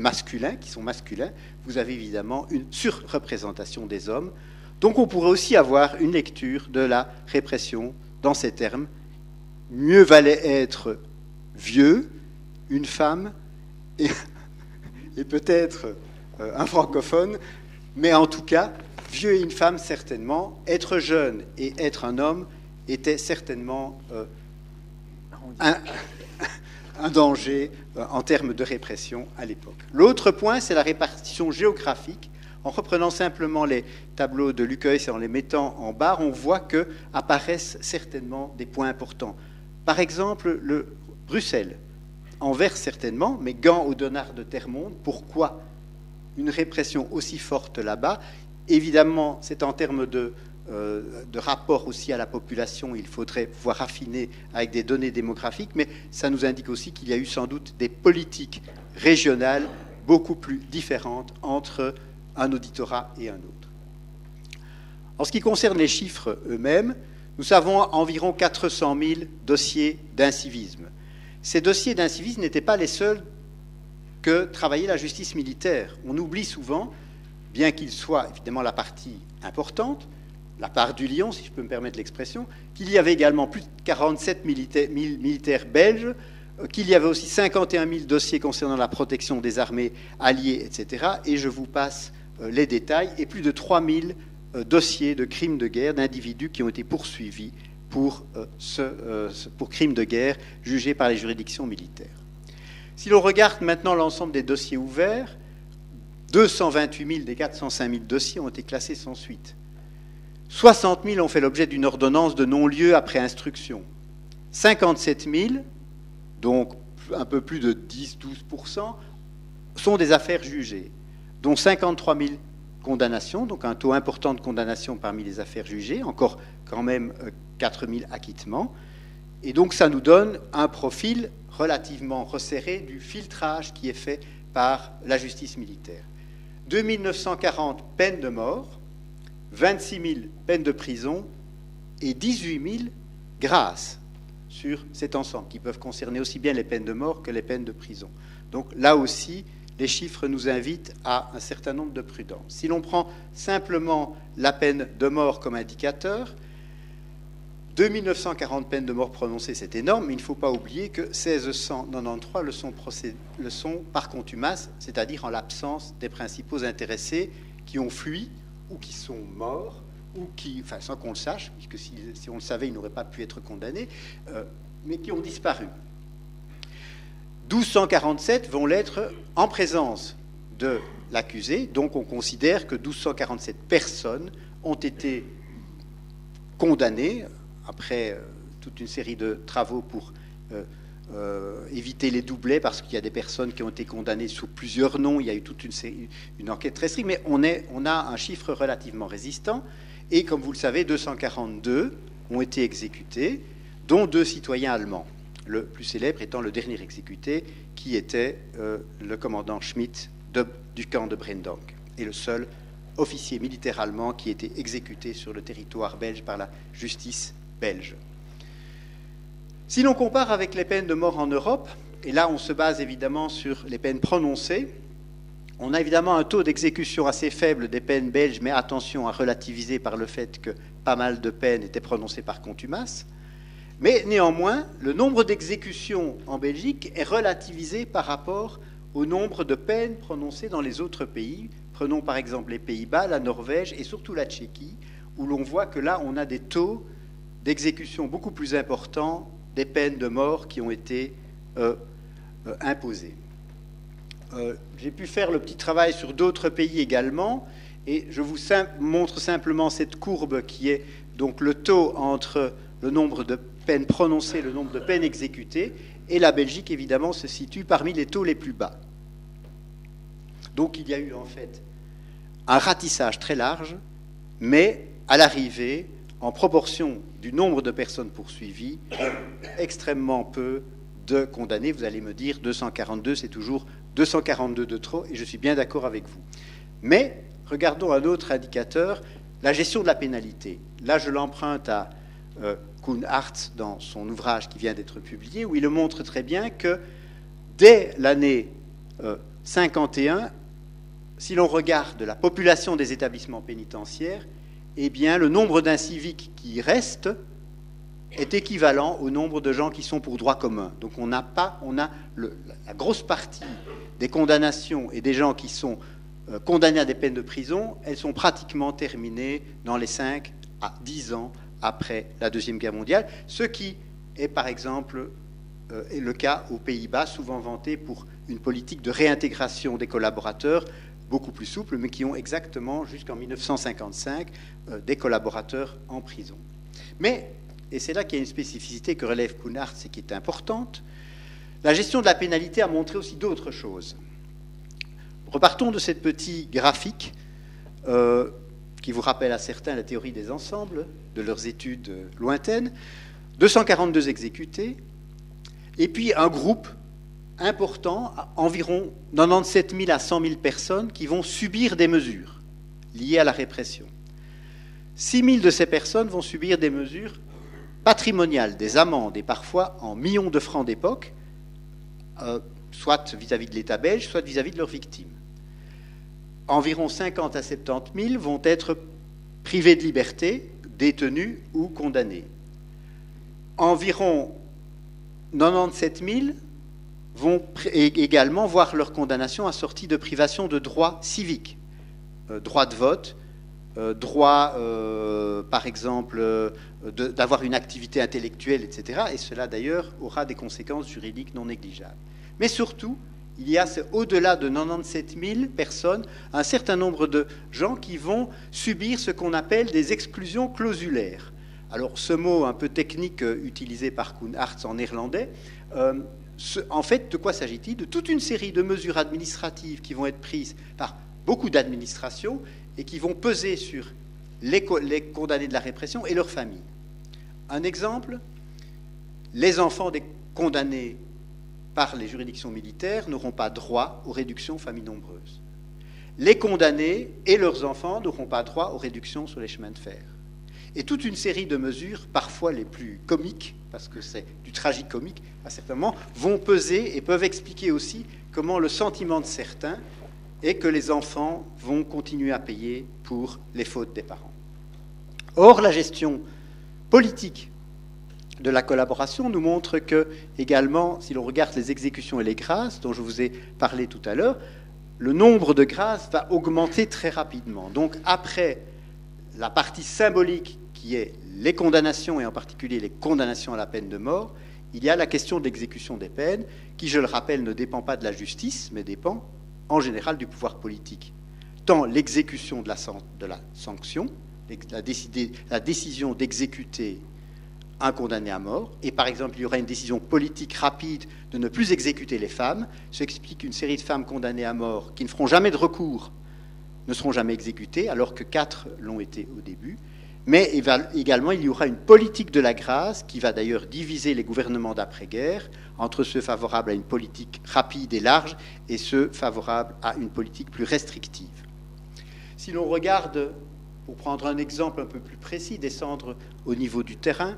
masculins, qui sont masculins, vous avez évidemment une surreprésentation des hommes. Donc on pourrait aussi avoir une lecture de la répression dans ces termes. Mieux valait être vieux, une femme et, peut-être euh, un francophone, mais en tout cas, vieux et une femme certainement, être jeune et être un homme était certainement euh, un danger euh, en termes de répression à l'époque. L'autre point, c'est la répartition géographique. En reprenant simplement les tableaux de Lucueil et en les mettant en barre, on voit que apparaissent certainement des points importants. Par exemple, le Bruxelles, Anvers certainement, mais Gand au Donard de Termonde. Pourquoi une répression aussi forte là-bas? Évidemment, c'est en termes de de rapport aussi à la population, il faudrait pouvoir affiner avec des données démographiques, mais ça nous indique aussi qu'il y a eu sans doute des politiques régionales beaucoup plus différentes entre un auditorat et un autre. En ce qui concerne les chiffres eux-mêmes, nous savons environ 400 000 dossiers d'incivisme. Ces dossiers d'incivisme n'étaient pas les seuls que travaillait la justice militaire. On oublie souvent, bien qu'il soit évidemment la partie importante, la part du lion, si je peux me permettre l'expression, qu'il y avait également plus de 47 militaires, militaires belges, euh, qu'il y avait aussi 51 000 dossiers concernant la protection des armées alliées, etc. Et je vous passe euh, les détails, et plus de 3 000 euh, dossiers de crimes de guerre d'individus qui ont été poursuivis pour, pour crimes de guerre jugés par les juridictions militaires. Si l'on regarde maintenant l'ensemble des dossiers ouverts, 228 000 des 405 000 dossiers ont été classés sans suite. 60 000 ont fait l'objet d'une ordonnance de non-lieu après instruction. 57 000, donc un peu plus de 10-12%, sont des affaires jugées, dont 53 000 condamnations, donc un taux important de condamnation parmi les affaires jugées, encore quand même 4 euh, 000 acquittements. Et donc ça nous donne un profil relativement resserré du filtrage qui est fait par la justice militaire. 2940 peines de mort, 26 000 peines de prison et 18 000 grâces sur cet ensemble, qui peuvent concerner aussi bien les peines de mort que les peines de prison. Donc là aussi, les chiffres nous invitent à un certain nombre de prudences. Si l'on prend simplement la peine de mort comme indicateur, 2940 peines de mort prononcées, c'est énorme, mais il ne faut pas oublier que 1693 le le sont par contumace, c'est-à-dire en l'absence des principaux intéressés qui ont fui ou qui sont morts, ou qui, enfin sans qu'on le sache, puisque si, on le savait, ils n'auraient pas pu être condamnés, euh, mais qui ont disparu. 1247 vont l'être en présence de l'accusé, donc on considère que 1247 personnes ont été condamnées après euh, toute une série de travaux pour euh, euh, éviter les doublets parce qu'il y a des personnes qui ont été condamnées sous plusieurs noms. Il y a eu toute une, enquête très stricte, mais on, a un chiffre relativement résistant. Et comme vous le savez, 242 ont été exécutés, dont deux citoyens allemands. Le plus célèbre étant le dernier exécuté, qui était euh, le commandant Schmidt du camp de Brendang, et le seul officier militaire allemand qui était exécuté sur le territoire belge par la justice belge. Si l'on compare avec les peines de mort en Europe, et là on se base évidemment sur les peines prononcées, on a évidemment un taux d'exécution assez faible des peines belges, mais attention à relativiser par le fait que pas mal de peines étaient prononcées par contumace. Mais néanmoins, le nombre d'exécutions en Belgique est relativisé par rapport au nombre de peines prononcées dans les autres pays. Prenons par exemple les Pays-Bas, la Norvège et surtout la Tchéquie, où l'on voit que là, on a des taux d'exécution beaucoup plus importants des peines de mort qui ont été euh, euh, imposées. Euh, j'ai pu faire le petit travail sur d'autres pays également, et je vous montre simplement cette courbe qui est donc le taux entre le nombre de peines prononcées, le nombre de peines exécutées, et la Belgique évidemment se situe parmi les taux les plus bas. Donc il y a eu en fait un ratissage très large, mais à l'arrivée, en proportion du nombre de personnes poursuivies, extrêmement peu de condamnés. Vous allez me dire 242, c'est toujours 242 de trop, et je suis bien d'accord avec vous. Mais regardons un autre indicateur, la gestion de la pénalité. Là, je l'emprunte à euh, Kuhn dans son ouvrage qui vient d'être publié, où il montre très bien que dès l'année 51, euh, si l'on regarde la population des établissements pénitentiaires, eh bien, le nombre d'inciviques qui restent est équivalent au nombre de gens qui sont pour droit commun. Donc on n'a pas, on a la grosse partie des condamnations et des gens qui sont euh, condamnés à des peines de prison, elles sont pratiquement terminées dans les 5 à 10 ans après la Deuxième Guerre mondiale, ce qui est par exemple euh, le cas aux Pays-Bas, souvent vanté pour une politique de réintégration des collaborateurs beaucoup plus souple, mais qui ont exactement jusqu'en 1955 euh, des collaborateurs en prison. Mais, et c'est là qu'il y a une spécificité que relève Cunard, et qui est importante, la gestion de la pénalité a montré aussi d'autres choses. Repartons de cette petite graphique euh, qui vous rappelle à certains la théorie des ensembles de leurs études lointaines. 242 exécutés, et puis un groupe important, environ 97 000 à 100 000 personnes qui vont subir des mesures liées à la répression. 6 000 de ces personnes vont subir des mesures patrimoniales, des amendes, et parfois en millions de francs d'époque, euh, soit vis-à-vis de l'État belge, soit vis-à-vis de leurs victimes. Environ 50 à 70 000 vont être privés de liberté, détenus ou condamnés. Environ 97 000 vont également voir leur condamnation assortie de privation de droits civiques, euh, droit de vote, euh, droit, euh, par exemple, d'avoir une activité intellectuelle, etc. Et cela, d'ailleurs, aura des conséquences juridiques non négligeables. Mais surtout, il y a au-delà de 97 000 personnes, un certain nombre de gens qui vont subir ce qu'on appelle des exclusions clausulaires. Alors, ce mot un peu technique utilisé par Koen Arts en néerlandais, en fait, de quoi s'agit-il De toute une série de mesures administratives qui vont être prises par beaucoup d'administrations et qui vont peser sur les, condamnés de la répression et leurs familles. Un exemple, les enfants des condamnés par les juridictions militaires n'auront pas droit aux réductions familles nombreuses. Les condamnés et leurs enfants n'auront pas droit aux réductions sur les chemins de fer. Et toute une série de mesures, parfois les plus comiques, parce que c'est du tragique comique à certains moments, vont peser et peuvent expliquer aussi comment le sentiment de certains est que les enfants vont continuer à payer pour les fautes des parents. Or, la gestion politique de la collaboration nous montre que, également, si l'on regarde les exécutions et les grâces, dont je vous ai parlé tout à l'heure, le nombre de grâces va augmenter très rapidement. Donc, après la partie symbolique qui est les condamnations, et en particulier les condamnations à la peine de mort, il y a la question de l'exécution des peines, qui, je le rappelle, ne dépend pas de la justice, mais dépend en général du pouvoir politique. Tant l'exécution de la, sanction, la, décision d'exécuter un condamné à mort, et par exemple il y aura une décision politique rapide de ne plus exécuter les femmes, ce explique une série de femmes condamnées à mort qui ne feront jamais de recours ne seront jamais exécutées, alors que quatre l'ont été au début, mais également, il y aura une politique de la grâce qui va d'ailleurs diviser les gouvernements d'après-guerre entre ceux favorables à une politique rapide et large et ceux favorables à une politique plus restrictive. Si l'on regarde, pour prendre un exemple un peu plus précis, descendre au niveau du terrain,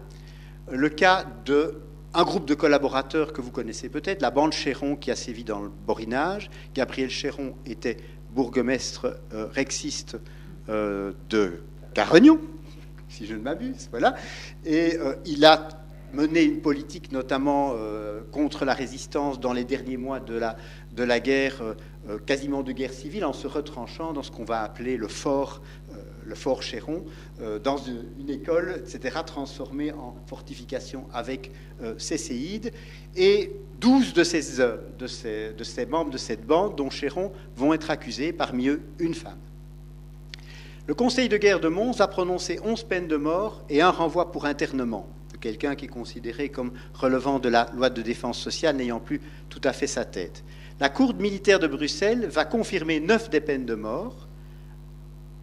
le cas d'un groupe de collaborateurs que vous connaissez peut-être, la bande Chéron qui a sévi dans le Borinage. Gabriel Chéron était bourgmestre euh, rexiste euh, de Carignon, si je ne m'abuse. Voilà. Et euh, il a mené une politique notamment euh, contre la résistance dans les derniers mois de la, guerre, euh, quasiment de guerre civile, en se retranchant dans ce qu'on va appeler le fort, le Chéron, dans une, école, etc., transformée en fortification avec ses séides. Et 12 de ces, de, ces, de ces membres de cette bande, dont Chéron, vont être accusés, parmi eux une femme. Le Conseil de guerre de Mons a prononcé 11 peines de mort et un renvoi pour internement de quelqu'un qui est considéré comme relevant de la loi de défense sociale n'ayant plus tout à fait sa tête. La Cour militaire de Bruxelles va confirmer 9 des peines de mort,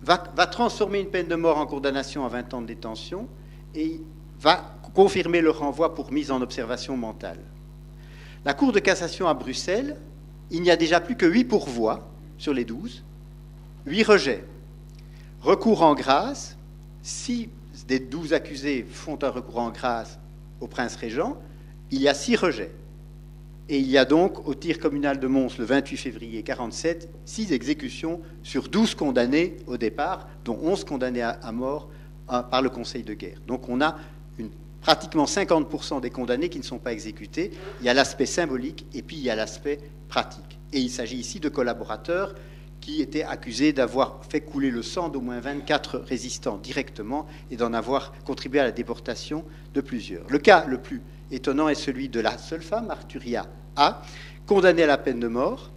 va, transformer une peine de mort en condamnation à 20 ans de détention et va confirmer le renvoi pour mise en observation mentale. La Cour de cassation à Bruxelles, il n'y a déjà plus que 8 pourvois sur les 12, 8 rejets. Recours en grâce, si des douze accusés font un recours en grâce au prince régent, il y a six rejets. Et il y a donc, au tir communal de Mons, le 28 février 1947, six exécutions sur douze condamnés au départ, dont onze condamnés à, mort euh, par le Conseil de guerre. Donc on a pratiquement 50% des condamnés qui ne sont pas exécutés. Il y a l'aspect symbolique et puis il y a l'aspect pratique. Et il s'agit ici de collaborateurs qui était accusé d'avoir fait couler le sang d'au moins 24 résistants directement et d'en avoir contribué à la déportation de plusieurs. Le cas le plus étonnant est celui de la seule femme, Arturia A, condamnée à la peine de mort,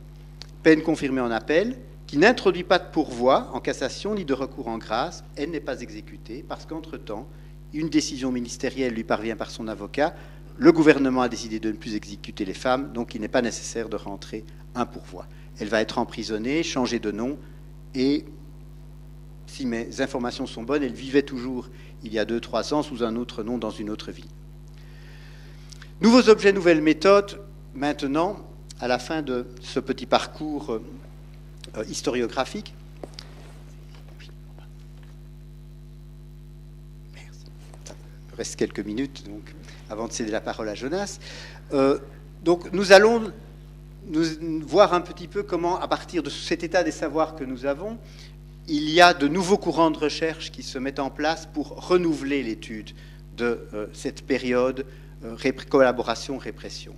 peine confirmée en appel, qui n'introduit pas de pourvoi en cassation ni de recours en grâce. Elle n'est pas exécutée parce qu'entre-temps, une décision ministérielle lui parvient par son avocat. Le gouvernement a décidé de ne plus exécuter les femmes, donc il n'est pas nécessaire de rentrer un pourvoi. Elle va être emprisonnée, changer de nom, et si mes informations sont bonnes, elle vivait toujours il y a deux, trois ans sous un autre nom dans une autre ville. Nouveaux objets, nouvelles méthodes. Maintenant, à la fin de ce petit parcours euh, historiographique, reste quelques minutes avant de céder la parole à Jonas. Euh, donc nous allons nous, voir un petit peu comment, à partir de cet état des savoirs que nous avons, il y a de nouveaux courants de recherche qui se mettent en place pour renouveler l'étude de euh, cette période euh, collaboration-répression.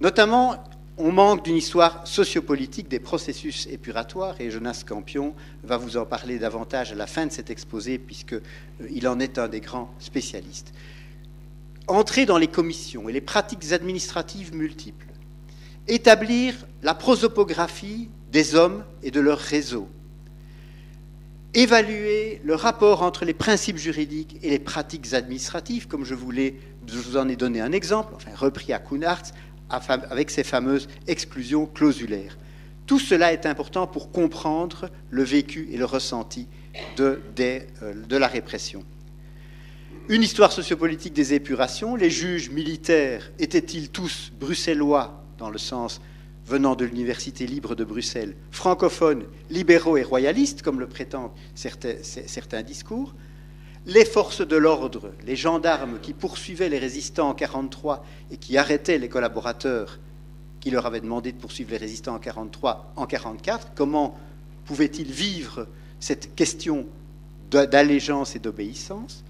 Notamment, on manque d'une histoire sociopolitique des processus épuratoires, et Jonas Campion va vous en parler davantage à la fin de cet exposé, puisqu'il euh, en est un des grands spécialistes. Entrer dans les commissions et les pratiques administratives multiples, établir la prosopographie des hommes et de leurs réseaux, évaluer le rapport entre les principes juridiques et les pratiques administratives, comme je, vous en ai donné un exemple, enfin repris à Kuhnartz, avec ces fameuses exclusions clausulaires. Tout cela est important pour comprendre le vécu et le ressenti de, euh, de la répression. Une histoire sociopolitique des épurations. Les juges militaires étaient-ils tous bruxellois, dans le sens venant de l'Université libre de Bruxelles, francophones, libéraux et royalistes, comme le prétendent certains, discours les forces de l'ordre, les gendarmes qui poursuivaient les résistants en 1943 et qui arrêtaient les collaborateurs qui leur avaient demandé de poursuivre les résistants en 1943 en 1944, comment pouvaient-ils vivre cette question d'allégeance et d'obéissance?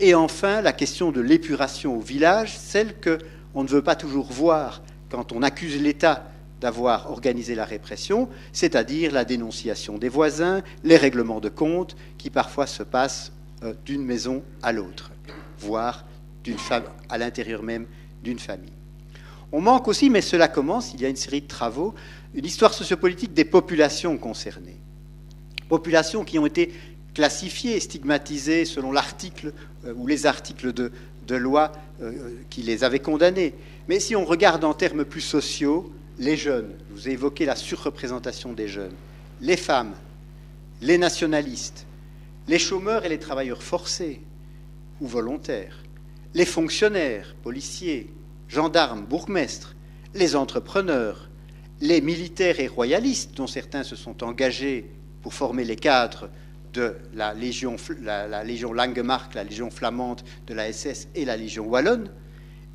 Et enfin, la question de l'épuration au village, celle que on ne veut pas toujours voir quand on accuse l'État d'avoir organisé la répression, c'est-à-dire la dénonciation des voisins, les règlements de compte qui parfois se passent euh, d'une maison à l'autre, voire à l'intérieur même d'une famille. On manque aussi, mais cela commence, il y a une série de travaux, une histoire sociopolitique des populations concernées. Populations qui ont été classifiées, stigmatisées selon l'article euh, ou les articles de, loi euh, qui les avaient condamnées. Mais si on regarde en termes plus sociaux, les jeunes, je vous ai évoqué la surreprésentation des jeunes, les femmes, les nationalistes, les chômeurs et les travailleurs forcés ou volontaires, les fonctionnaires, policiers, gendarmes, bourgmestres, les entrepreneurs, les militaires et royalistes, dont certains se sont engagés pour former les cadres de la Légion, la, Légion Langemarck, la Légion flamande de la SS et la Légion wallonne,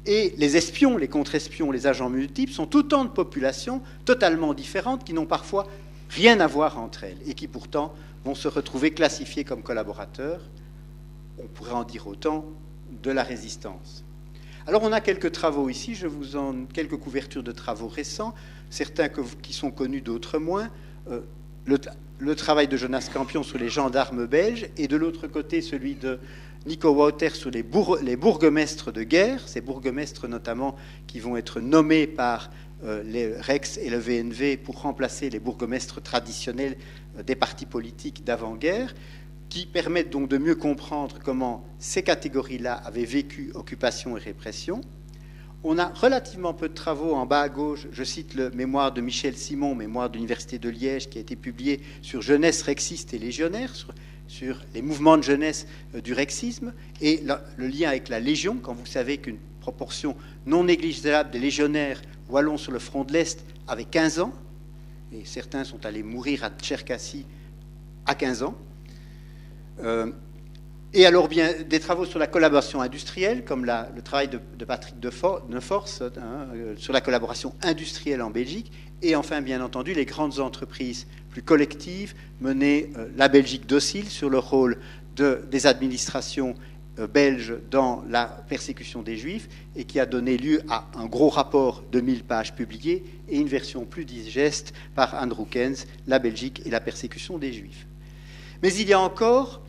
et les espions, les contre-espions, les agents multiples sont autant de populations totalement différentes qui n'ont parfois rien à voir entre elles et qui pourtant vont se retrouver classifiés comme collaborateurs, on pourrait en dire autant, de la résistance. Alors on a quelques travaux ici, je vous en quelques couvertures de travaux récents, certains qui sont connus, d'autres moins. Euh, travail de Jonas Campion sur les gendarmes belges et de l'autre côté celui de Nico Wouter sur les, les, bourgmestres de guerre, ces bourgmestres notamment qui vont être nommés par euh, les Rex et le VNV pour remplacer les bourgmestres traditionnels euh, des partis politiques d'avant-guerre, qui permettent donc de mieux comprendre comment ces catégories-là avaient vécu occupation et répression. On a relativement peu de travaux en bas à gauche. Je cite le mémoire de Michel Simon, mémoire de l'Université de Liège, qui a été publié sur jeunesse rexiste et légionnaire, sur, les mouvements de jeunesse euh, du rexisme, et le lien avec la Légion, quand vous savez qu'une proportion non négligeable des légionnaires wallons sur le front de l'Est avaient 15 ans, et certains sont allés mourir à Tcherkassy à 15 ans. Euh, et alors bien des travaux sur la collaboration industrielle, comme le travail de, Patrick Neforce hein, euh, sur la collaboration industrielle en Belgique, et enfin bien entendu les grandes entreprises plus collectives menées euh, la Belgique docile sur le rôle de, des administrations euh, belge dans la persécution des Juifs et qui a donné lieu à un gros rapport de 1000 pages publié et une version plus digeste par Andrew Keynes, La Belgique et la persécution des Juifs. Mais il y a encore,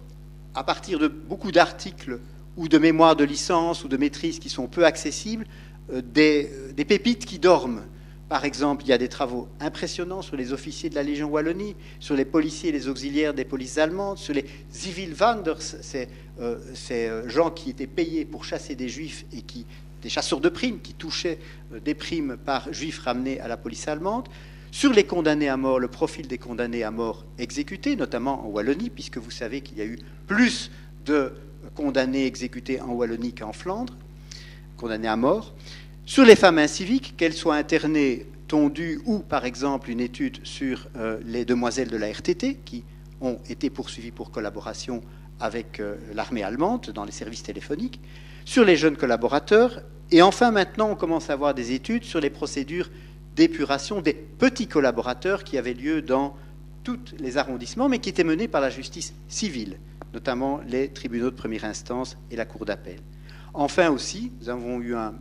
à partir de beaucoup d'articles ou de mémoires de licence ou de maîtrise qui sont peu accessibles, euh, des, euh, des pépites qui dorment. Par exemple, il y a des travaux impressionnants sur les officiers de la Légion Wallonie, sur les policiers et les auxiliaires des polices allemandes, sur les Zivilwanders, ces, euh, ces gens qui étaient payés pour chasser des juifs et qui, des chasseurs de primes, qui touchaient des primes par juifs ramenés à la police allemande, sur les condamnés à mort, le profil des condamnés à mort exécutés, notamment en Wallonie, puisque vous savez qu'il y a eu plus de condamnés exécutés en Wallonie qu'en Flandre, condamnés à mort. Sur les femmes inciviques, qu'elles soient internées, tondues ou, par exemple, une étude sur euh, les demoiselles de la RTT qui ont été poursuivies pour collaboration avec euh, l'armée allemande dans les services téléphoniques. sur les jeunes collaborateurs, et enfin maintenant on commence à avoir des études sur les procédures d'épuration des petits collaborateurs qui avaient lieu dans tous les arrondissements, mais qui étaient menées par la justice civile, notamment les tribunaux de première instance et la cour d'appel. Enfin aussi, nous avons eu un,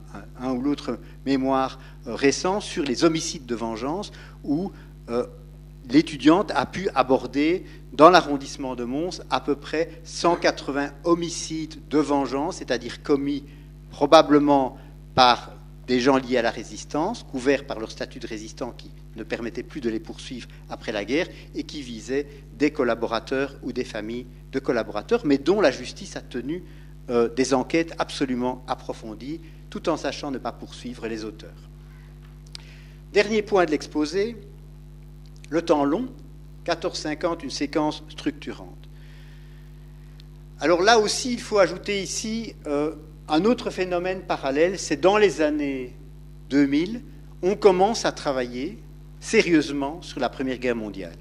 ou l'autre mémoire euh, récent sur les homicides de vengeance, où euh, l'étudiante a pu aborder dans l'arrondissement de Mons à peu près 180 homicides de vengeance, c'est-à-dire commis probablement par des gens liés à la résistance, couverts par leur statut de résistant qui ne permettait plus de les poursuivre après la guerre, et qui visaient des collaborateurs ou des familles de collaborateurs, mais dont la justice a tenu euh, des enquêtes absolument approfondies, tout en sachant ne pas poursuivre les auteurs. Dernier point de l'exposé, le temps long, 1450, une séquence structurante. Alors là aussi, il faut ajouter ici euh, un autre phénomène parallèle, c'est dans les années 2000, on commence à travailler sérieusement sur la Première Guerre mondiale.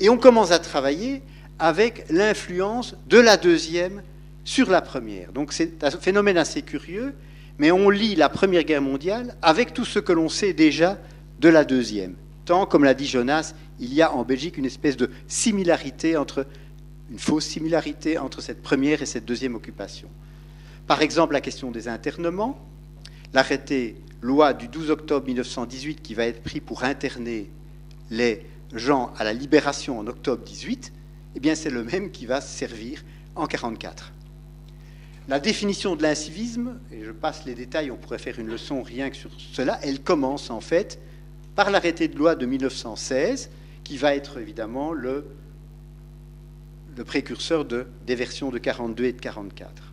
Et on commence à travailler avec l'influence de la Deuxième sur la Première. Donc c'est un phénomène assez curieux, mais on lit la Première Guerre mondiale avec tout ce que l'on sait déjà de la Deuxième. Tant, comme l'a dit Jonas, il y a en Belgique une espèce de similarité entre, une fausse similarité entre cette première et cette deuxième occupation. Par exemple, la question des internements, l'arrêté loi du 12 octobre 1918 qui va être pris pour interner les gens à la libération en octobre 18, eh bien c'est le même qui va servir en 44. La définition de l'incivisme, et je passe les détails, on pourrait faire une leçon rien que sur cela, elle commence en fait par l'arrêté de loi de 1916, qui va être évidemment le, précurseur de, des versions de 42 et de 44.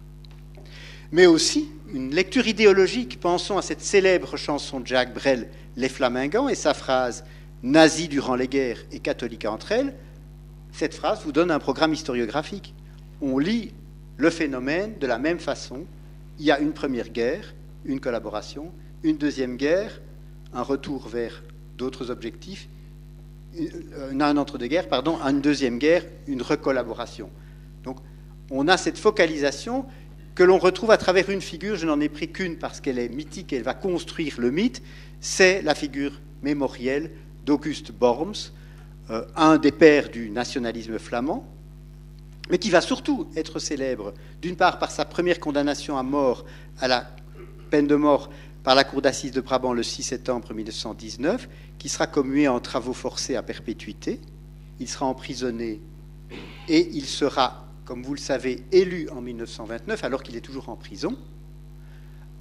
Mais aussi une lecture idéologique, pensons à cette célèbre chanson de Jacques Brel, Les Flamingants, et sa phrase Nazis durant les guerres et catholiques entre elles, cette phrase vous donne un programme historiographique. On lit le phénomène de la même façon. Il y a une première guerre, une collaboration, une deuxième guerre, un retour vers d'autres objectifs, un entre-deux-guerres, pardon, une deuxième guerre, une recollaboration. Donc on a cette focalisation que l'on retrouve à travers une figure, je n'en ai pris qu'une parce qu'elle est mythique, elle va construire le mythe, c'est la figure mémorielle d'Auguste Borms, euh, un des pères du nationalisme flamand, mais qui va surtout être célèbre, d'une part par sa première condamnation à mort, à la peine de mort par la Cour d'assises de Brabant le 6 septembre 1919, qui sera commué en travaux forcés à perpétuité. Il sera emprisonné et il sera, comme vous le savez, élu en 1929 alors qu'il est toujours en prison.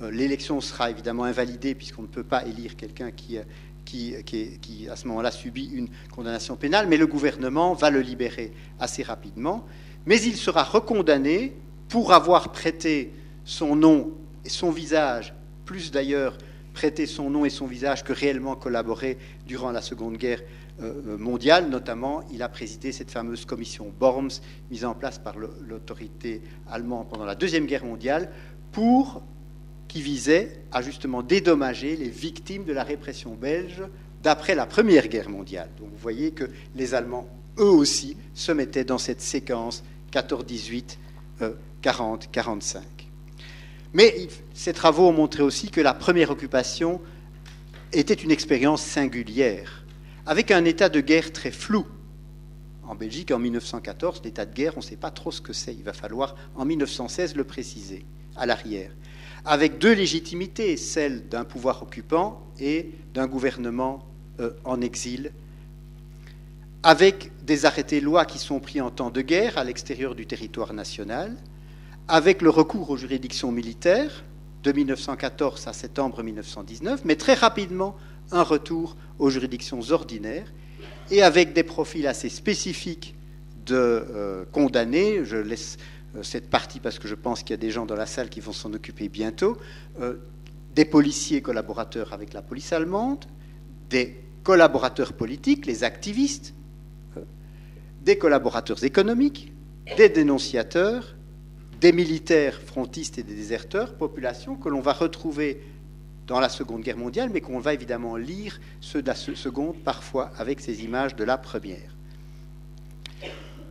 Euh, l'élection sera évidemment invalidée puisqu'on ne peut pas élire quelqu'un qui, qui, qui, à ce moment-là subit une condamnation pénale, mais le gouvernement va le libérer assez rapidement mais il sera recondamné pour avoir prêté son nom et son visage, plus d'ailleurs prêté son nom et son visage que réellement collaboré durant la Seconde Guerre euh, mondiale. Notamment, il a présidé cette fameuse commission Borms, mise en place par l'autorité allemande pendant la Deuxième Guerre mondiale, pour qui visait à justement dédommager les victimes de la répression belge d'après la Première Guerre mondiale. Donc vous voyez que les Allemands, eux aussi, se mettaient dans cette séquence 14, 18, 40, 45. Mais ces travaux ont montré aussi que la première occupation était une expérience singulière, avec un état de guerre très flou. En Belgique, en 1914, l'état de guerre, on ne sait pas trop ce que c'est. Il va falloir, en 1916, le préciser, à l'arrière. Avec deux légitimités, celle d'un pouvoir occupant et d'un gouvernement euh, en exil avec des arrêtés lois qui sont pris en temps de guerre à l'extérieur du territoire national, avec le recours aux juridictions militaires de 1914 à septembre 1919, mais très rapidement un retour aux juridictions ordinaires, et avec des profils assez spécifiques de euh, condamnés. Je laisse euh, cette partie parce que je pense qu'il y a des gens dans la salle qui vont s'en occuper bientôt. Euh, des policiers collaborateurs avec la police allemande, des collaborateurs politiques, les activistes, des collaborateurs économiques, des dénonciateurs, des militaires frontistes et des déserteurs, population que l'on va retrouver dans la Seconde Guerre mondiale, mais qu'on va évidemment lire ceux de la Seconde parfois avec ces images de la Première.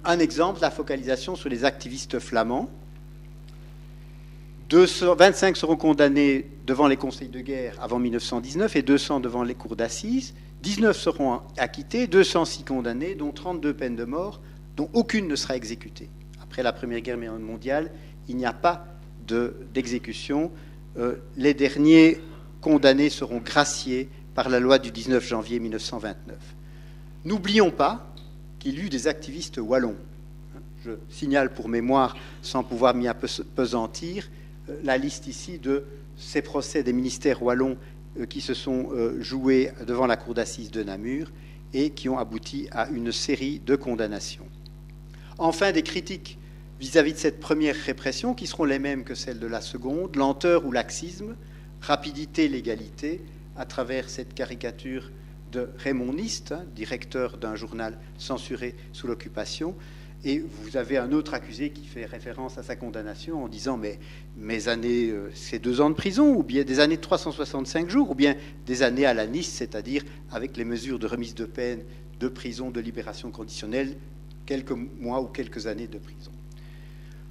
Un exemple, la focalisation sur les activistes flamands. 25 seront condamnés devant les conseils de guerre avant 1919 et 200 devant les cours d'assises. 19 seront acquittés, 206 condamnés, dont 32 peines de mort, dont aucune ne sera exécutée. Après la Première Guerre mondiale, il n'y a pas d'exécution. Euh, les derniers condamnés seront graciés par la loi du 19 janvier 1929. N'oublions pas qu'il y eut des activistes wallons. Je signale pour mémoire, sans pouvoir m'y apesantir, euh, la liste ici de ces procès des ministères wallons euh, qui se sont euh, joués devant la cour d'assises de Namur et qui ont abouti à une série de condamnations. Enfin, des critiques vis-à-vis de cette première répression qui seront les mêmes que celles de la seconde, lenteur ou laxisme, rapidité, légalité, à travers cette caricature de Raymond Nist, hein, directeur d'un journal censuré sous l'occupation, et vous avez un autre accusé qui fait référence à sa condamnation en disant Mais mes années, euh, c'est deux ans de prison, ou bien des années de 365 jours, ou bien des années à la Nice, c'est-à-dire avec les mesures de remise de peine, de prison, de libération conditionnelle, quelques mois ou quelques années de prison.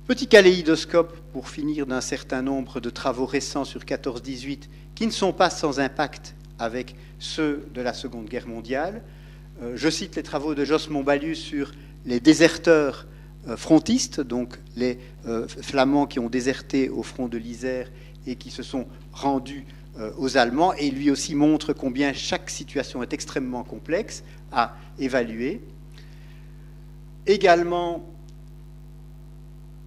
Petit kaléidoscope pour finir d'un certain nombre de travaux récents sur 14-18 qui ne sont pas sans impact avec ceux de la Seconde Guerre mondiale. Euh, je cite les travaux de Jos Montbalius sur les déserteurs euh, frontistes, donc les euh, Flamands qui ont déserté au front de l'Isère et qui se sont rendus aux Allemands, et lui aussi montre combien chaque situation est extrêmement complexe à évaluer. Également,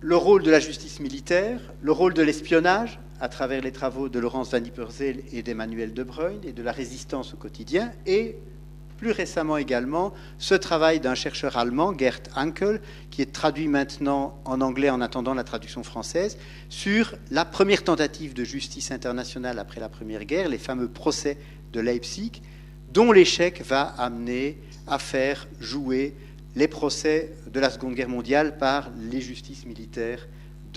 le rôle de la justice militaire, le rôle de l'espionnage, à travers les travaux de Laurence Van Diepersel et d'Emmanuel De Bruyne, et de la résistance au quotidien, et plus récemment également ce travail d'un chercheur allemand, Gert Ankel, qui est traduit maintenant en anglais en attendant la traduction française, sur la première tentative de justice internationale après la Première Guerre, les fameux procès de Leipzig, dont l'échec va amener à faire jouer les procès de la Seconde Guerre mondiale par les justices militaires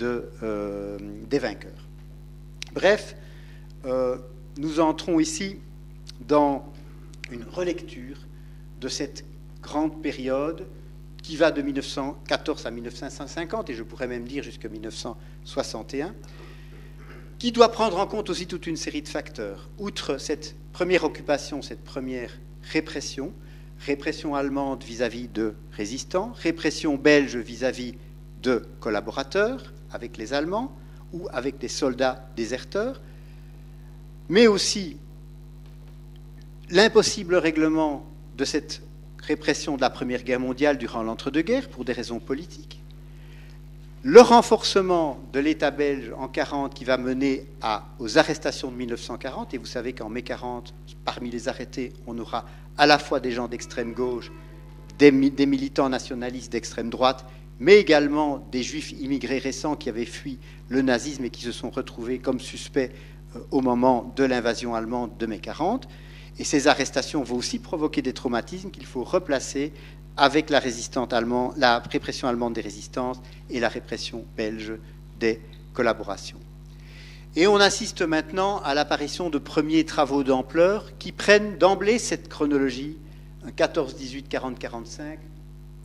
euh, des vainqueurs. Bref, euh, nous entrons ici dans une relecture de cette grande période qui va de 1914 à 1950, et je pourrais même dire jusqu'à 1961, qui doit prendre en compte aussi toute une série de facteurs. Outre cette première occupation, cette première répression, répression allemande vis-à-vis de résistants, répression belge vis-à-vis de collaborateurs avec les Allemands ou avec des soldats déserteurs, mais aussi l'impossible règlement de cette répression de la Première Guerre mondiale durant l'entre-deux-guerres pour des raisons politiques, le renforcement de l'État belge en 40 qui va mener aux arrestations de 1940, et vous savez qu'en mai 40, parmi les arrêtés, on aura à la fois des gens d'extrême gauche, des, militants nationalistes d'extrême droite, mais également des juifs immigrés récents qui avaient fui le nazisme et qui se sont retrouvés comme suspects euh, au moment de l'invasion allemande de mai 40. Et ces arrestations vont aussi provoquer des traumatismes qu'il faut replacer avec la répression allemande des résistances et la répression belge des collaborations. Et on assiste maintenant à l'apparition de premiers travaux d'ampleur qui prennent d'emblée cette chronologie 14, 18, 40, 45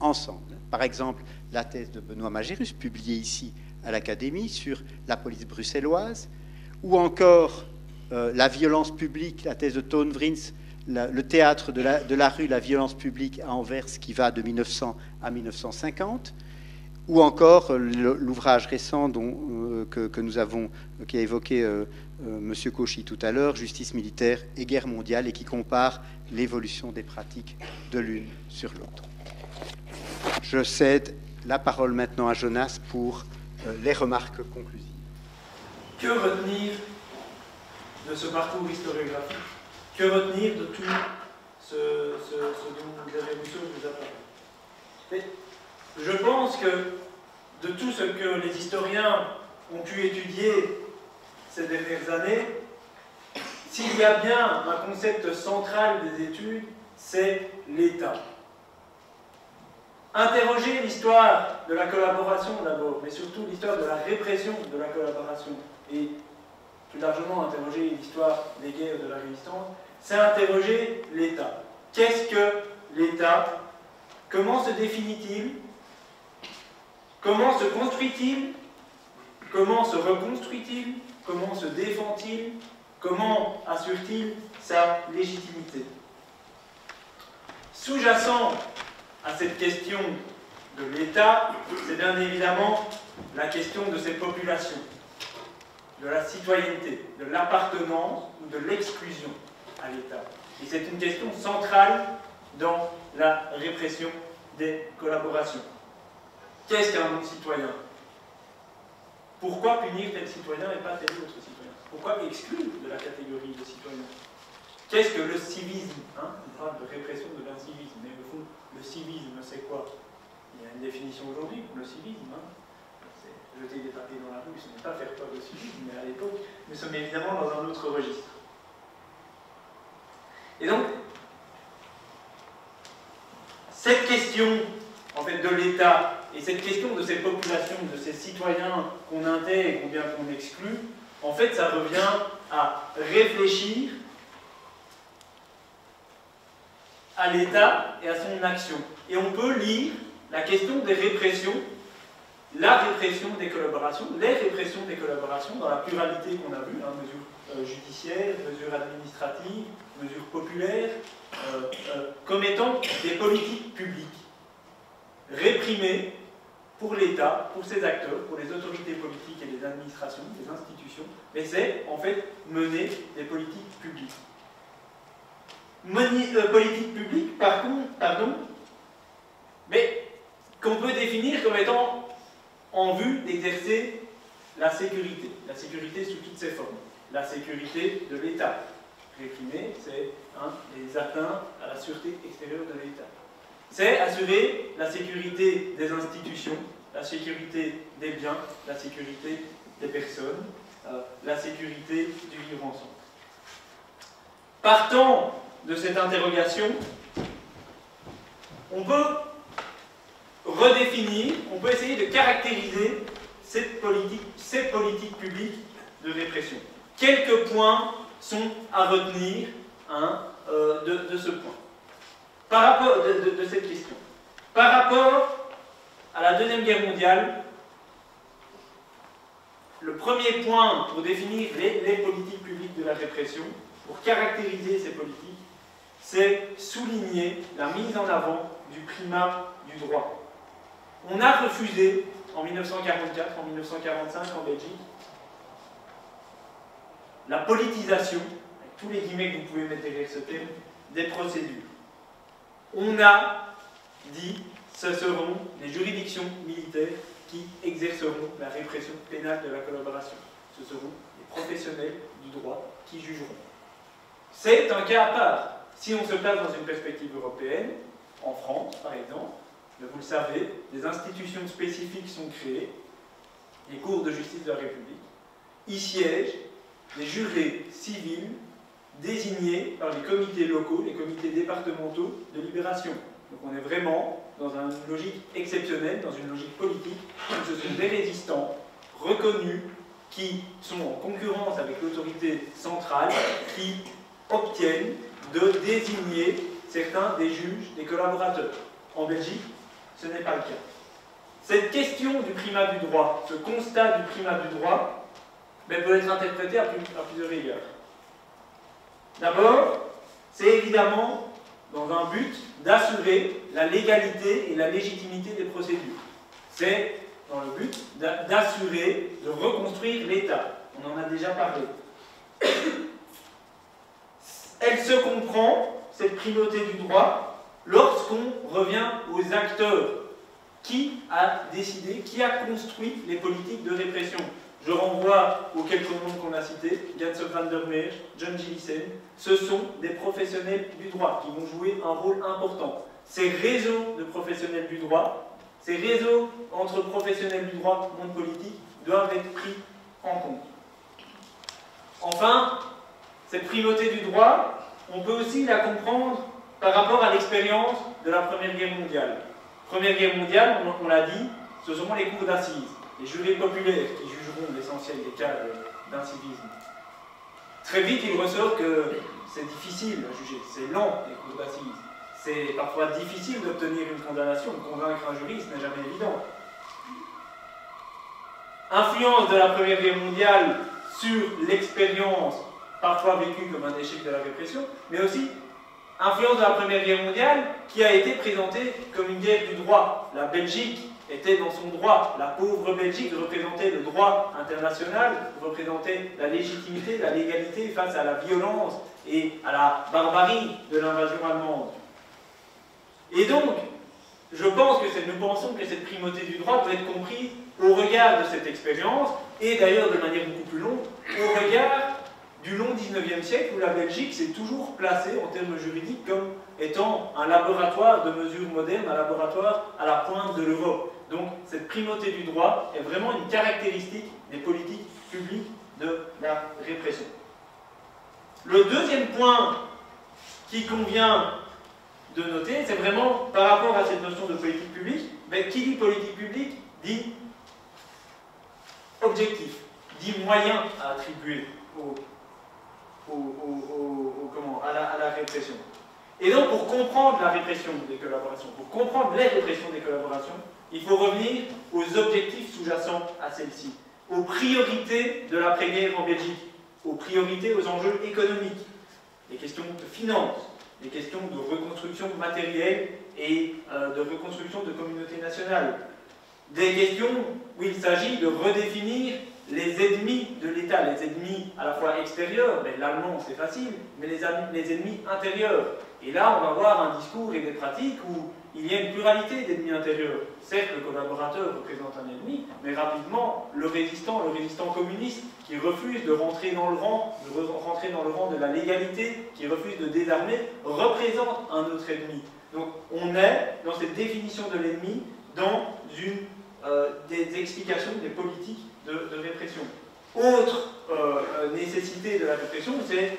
ensemble. Par exemple, la thèse de Benoît Magérus, publiée ici à l'Académie sur la police bruxelloise, ou encore euh, la violence publique, la thèse de Tone Vrins, le théâtre de la, rue, la violence publique à Anvers, qui va de 1900 à 1950, ou encore euh, l'ouvrage récent euh, que, nous avons, qui a évoqué M. Cauchy tout à l'heure, Justice militaire et guerre mondiale, et qui compare l'évolution des pratiques de l'une sur l'autre. Je cède la parole maintenant à Jonas pour les remarques conclusives. Que retenir de ce parcours historiographique? Que retenir de tout ce, dont Xavier Rousseau parlé? Je pense que de tout ce que les historiens ont pu étudier ces dernières années, s'il y a bien un concept central des études, c'est l'État. Interroger l'histoire de la collaboration d'abord, mais surtout l'histoire de la répression de la collaboration et plus largement interroger l'histoire des guerres de la résistance, c'est interroger l'État. Qu'est-ce que l'État? Comment se définit-il? Comment se construit-il? Comment se reconstruit-il? Comment se défend-il? Comment assure-t-il sa légitimité? Sous-jacent à cette question de l'État, c'est bien évidemment la question de ses populations, de la citoyenneté, de l'appartenance ou de l'exclusion à l'État. Et c'est une question centrale dans la répression des collaborations. Qu'est-ce qu'un non-citoyen Pourquoi punir tel citoyen et pas tel autre citoyen? Pourquoi exclure de la catégorie de citoyen Qu'est-ce que le civisme hein? On parle de répression de l'incivisme, mais au fond, le civisme, c'est quoi? Il y a une définition aujourd'hui pour le civisme. Hein. C'est jeter des papiers dans la rue, ce n'est pas faire peur au civisme, mais à l'époque, nous sommes évidemment dans un autre registre. Et donc, cette question en fait, de l'État et cette question de ces populations, de ces citoyens qu'on intègre ou bien qu'on exclut, en fait, ça revient à réfléchir à l'État et à son action. Et on peut lire la question des répressions, la répression des collaborations, les répressions des collaborations dans la pluralité qu'on a vue, hein, mesures euh, judiciaires, mesures administratives, mesures populaires, euh, euh, comme étant des politiques publiques réprimées pour l'État, pour ses acteurs, pour les autorités politiques et les administrations, les institutions, mais c'est en fait mener des politiques publiques. Euh, politique publique, par contre, pardon, mais qu'on peut définir comme étant en vue d'exercer la sécurité, la sécurité sous toutes ses formes, la sécurité de l'État. Réprimer, c'est hein, les atteintes à la sûreté extérieure de l'État. C'est assurer la sécurité des institutions, la sécurité des biens, la sécurité des personnes, euh, la sécurité du vivre ensemble. Partant de cette interrogation, on peut redéfinir, on peut essayer de caractériser cette politique, ces politiques publiques de répression. Quelques points sont à retenir hein, euh, de, ce point. Par rapport de, cette question. Par rapport à la Deuxième Guerre mondiale, le premier point pour définir les politiques publiques de la répression, pour caractériser ces politiques, c'est souligner la mise en avant du primat du droit. On a refusé en 1944, en 1945 en Belgique, la politisation, avec tous les guillemets que vous pouvez mettre derrière ce thème, des procédures. On a dit ce seront les juridictions militaires qui exerceront la répression pénale de la collaboration. Ce seront les professionnels du droit qui jugeront. C'est un cas à part. Si on se place dans une perspective européenne, en France par exemple, vous le savez, des institutions spécifiques sont créées, les cours de justice de la République. Y siègent des jurés civils désignés par les comités locaux, les comités départementaux de libération. Donc on est vraiment dans une logique exceptionnelle, dans une logique politique, où ce sont des résistants reconnus qui sont en concurrence avec l'autorité centrale, qui obtiennent de désigner certains des juges, des collaborateurs. En Belgique, ce n'est pas le cas. Cette question du primat du droit, ce constat du primat du droit, ben, peut être interprété à, plusieurs égards. D'abord, c'est évidemment dans un but d'assurer la légalité et la légitimité des procédures. C'est dans le but d'assurer, de reconstruire l'État. On en a déjà parlé elle se comprend, cette primauté du droit, lorsqu'on revient aux acteurs. Qui a décidé, qui a construit les politiques de répression? Je renvoie aux quelques noms qu'on a cités, Jans van der Meer, John Gillissen. Ce sont des professionnels du droit qui vont jouer un rôle important. Ces réseaux de professionnels du droit, ces réseaux entre professionnels du droit monde politique doivent être pris en compte. Enfin, cette primauté du droit, on peut aussi la comprendre par rapport à l'expérience de la Première Guerre mondiale. Première Guerre mondiale, on, l'a dit, ce seront les cours d'assises, les jurés populaires qui jugeront l'essentiel des cas d'incivisme. Très vite, il ressort que c'est difficile à juger, c'est lent les cours d'assises. C'est parfois difficile d'obtenir une condamnation, convaincre un jury, ce n'est jamais évident. influence de la Première Guerre mondiale sur l'expérience parfois vécue comme un échec de la répression, mais aussi influence de la Première Guerre mondiale qui a été présentée comme une guerre du droit. La Belgique était dans son droit. La pauvre Belgique représentait le droit international, représentait la légitimité, la légalité face à la violence et à la barbarie de l'invasion allemande. Et donc, je pense que nous pensons que cette primauté du droit doit être comprise au regard de cette expérience, et d'ailleurs de manière beaucoup plus longue, au regard du long 19e siècle où la Belgique s'est toujours placée en termes juridiques comme étant un laboratoire de mesures modernes, un laboratoire à la pointe de l'Europe. Donc cette primauté du droit est vraiment une caractéristique des politiques publiques de la répression. Le deuxième point qui convient de noter, c'est vraiment par rapport à cette notion de politique publique, mais qui dit politique publique dit objectif, dit moyen à attribuer à la répression. Et donc, pour comprendre la répression des collaborations, pour comprendre les répressions des collaborations, il faut revenir aux objectifs sous-jacents à celle-ci, aux priorités de l'après-guerre en Belgique, aux priorités aux enjeux économiques, les questions de finances, les questions de reconstruction matérielle et euh, de reconstruction de communautés nationales, des questions où il s'agit de redéfinir les ennemis de l'État, les ennemis à la fois extérieurs, mais l'allemand c'est facile, mais les, les ennemis intérieurs. Et là, on va voir un discours et des pratiques où il y a une pluralité d'ennemis intérieurs. Certes, le collaborateur représente un ennemi, mais rapidement, le résistant, le résistant communiste, qui refuse de rentrer dans le rang, de rentrer dans le rang de la légalité, qui refuse de désarmer, représente un autre ennemi. Donc, on est dans cette définition de l'ennemi dans une, euh, des explications des politiques de, répression. Autre euh, euh, nécessité de la répression, c'est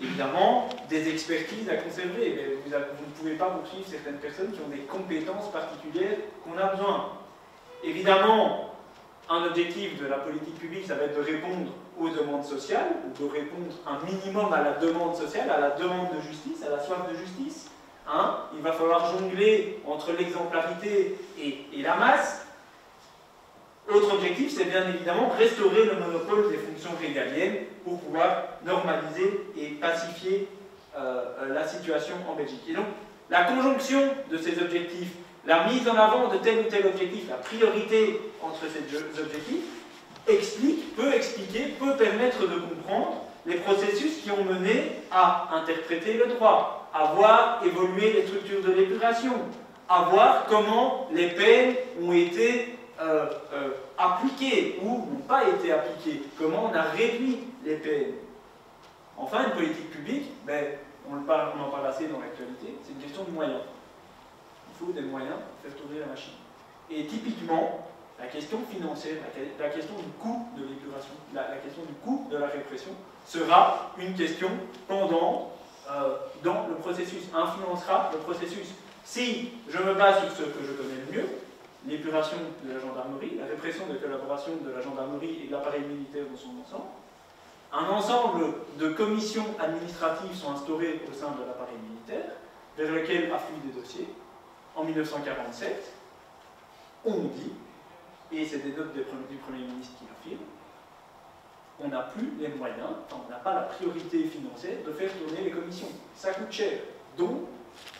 évidemment des expertises à conserver. Vous, ne pouvez pas poursuivre certaines personnes qui ont des compétences particulières qu'on a besoin. Évidemment, un objectif de la politique publique, ça va être de répondre aux demandes sociales, ou de répondre un minimum à la demande sociale, à la demande de justice, à la soif de justice. Hein Il va falloir jongler entre l'exemplarité et, la masse. Autre objectif, c'est bien évidemment restaurer le monopole des fonctions régaliennes pour pouvoir normaliser et pacifier euh, euh, la situation en Belgique. Et donc, la conjonction de ces objectifs, la mise en avant de tel ou tel objectif, la priorité entre ces deux objectifs, explique, peut expliquer, peut permettre de comprendre les processus qui ont mené à interpréter le droit, à voir évoluer les structures de l'épuration, à voir comment les peines ont été euh, euh, appliquées ou n'ont pas été appliquées, comment on a réduit les peines. Enfin, une politique publique, ben, on, parle, on en parle assez dans l'actualité, c'est une question de moyens. Il faut des moyens pour faire tourner la machine. Et typiquement, la question financière, la, question du coût de l'épuration, la, question du coût de la répression sera une question pendant euh, dans le processus, influencera le processus. Si je me base sur ce que je connais le mieux, l'épuration de la gendarmerie, la répression de collaboration de la gendarmerie et de l'appareil militaire dans son ensemble, un ensemble de commissions administratives sont instaurées au sein de l'appareil militaire, vers lequel affluent des dossiers. En 1947, on dit, et c'est des notes du Premier ministre qui l'affirment, on n'a plus les moyens, on n'a pas la priorité financière de faire tourner les commissions. Ça coûte cher. Donc,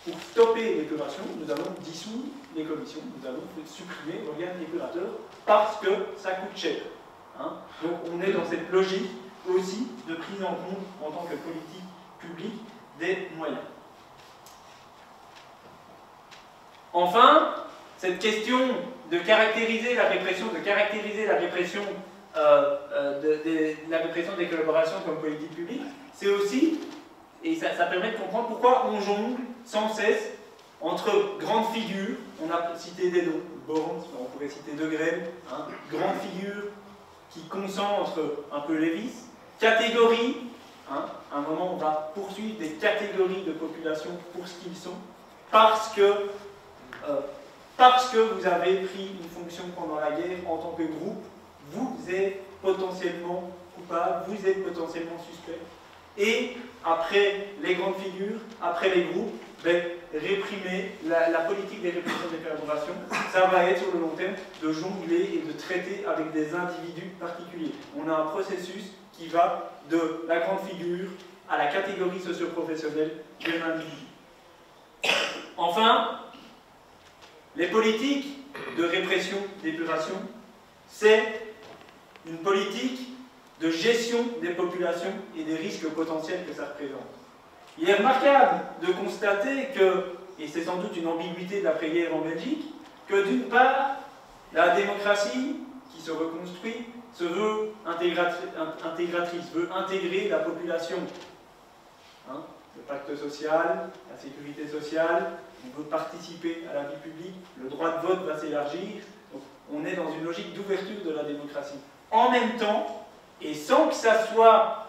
pour stopper l'épuration, nous allons dissoudre les commissions, nous allons supprimer l'organe épurateur parce que ça coûte cher. Hein. Donc on est dans cette logique aussi de prise en compte en tant que politique publique des moyens. Enfin, cette question de caractériser la répression, de caractériser la répression euh, euh, la répression des collaborations comme politique publique, c'est aussi, et ça, permet de comprendre pourquoi on jongle sans cesse entre grandes figures, on a cité des noms, Borns, on pourrait citer De Grelle, hein, grandes figures qui concentrent un peu les vices, catégories, hein, à un moment on va poursuivre des catégories de population pour ce qu'ils sont, parce que, euh, parce que vous avez pris une fonction pendant la guerre en tant que groupe vous êtes potentiellement coupable, vous êtes potentiellement suspect. Et après les grandes figures, après les groupes, ben, réprimer, la, politique des répressions des collaborations, ça va être sur le long terme de jongler et de traiter avec des individus particuliers. On a un processus qui va de la grande figure à la catégorie socio-professionnelle de l'individu. Enfin, les politiques de répression, d'épuration, c'est une politique de gestion des populations et des risques potentiels que ça représente. Il est remarquable de constater que, et c'est sans doute une ambiguïté de l'après-guerre en Belgique, que d'une part, la démocratie qui se reconstruit se veut intégratrice, veut intégrer la population. Hein, le pacte social, la sécurité sociale, on veut participer à la vie publique, le droit de vote va s'élargir, on est dans une logique d'ouverture de la démocratie. En même temps, et sans que ça soit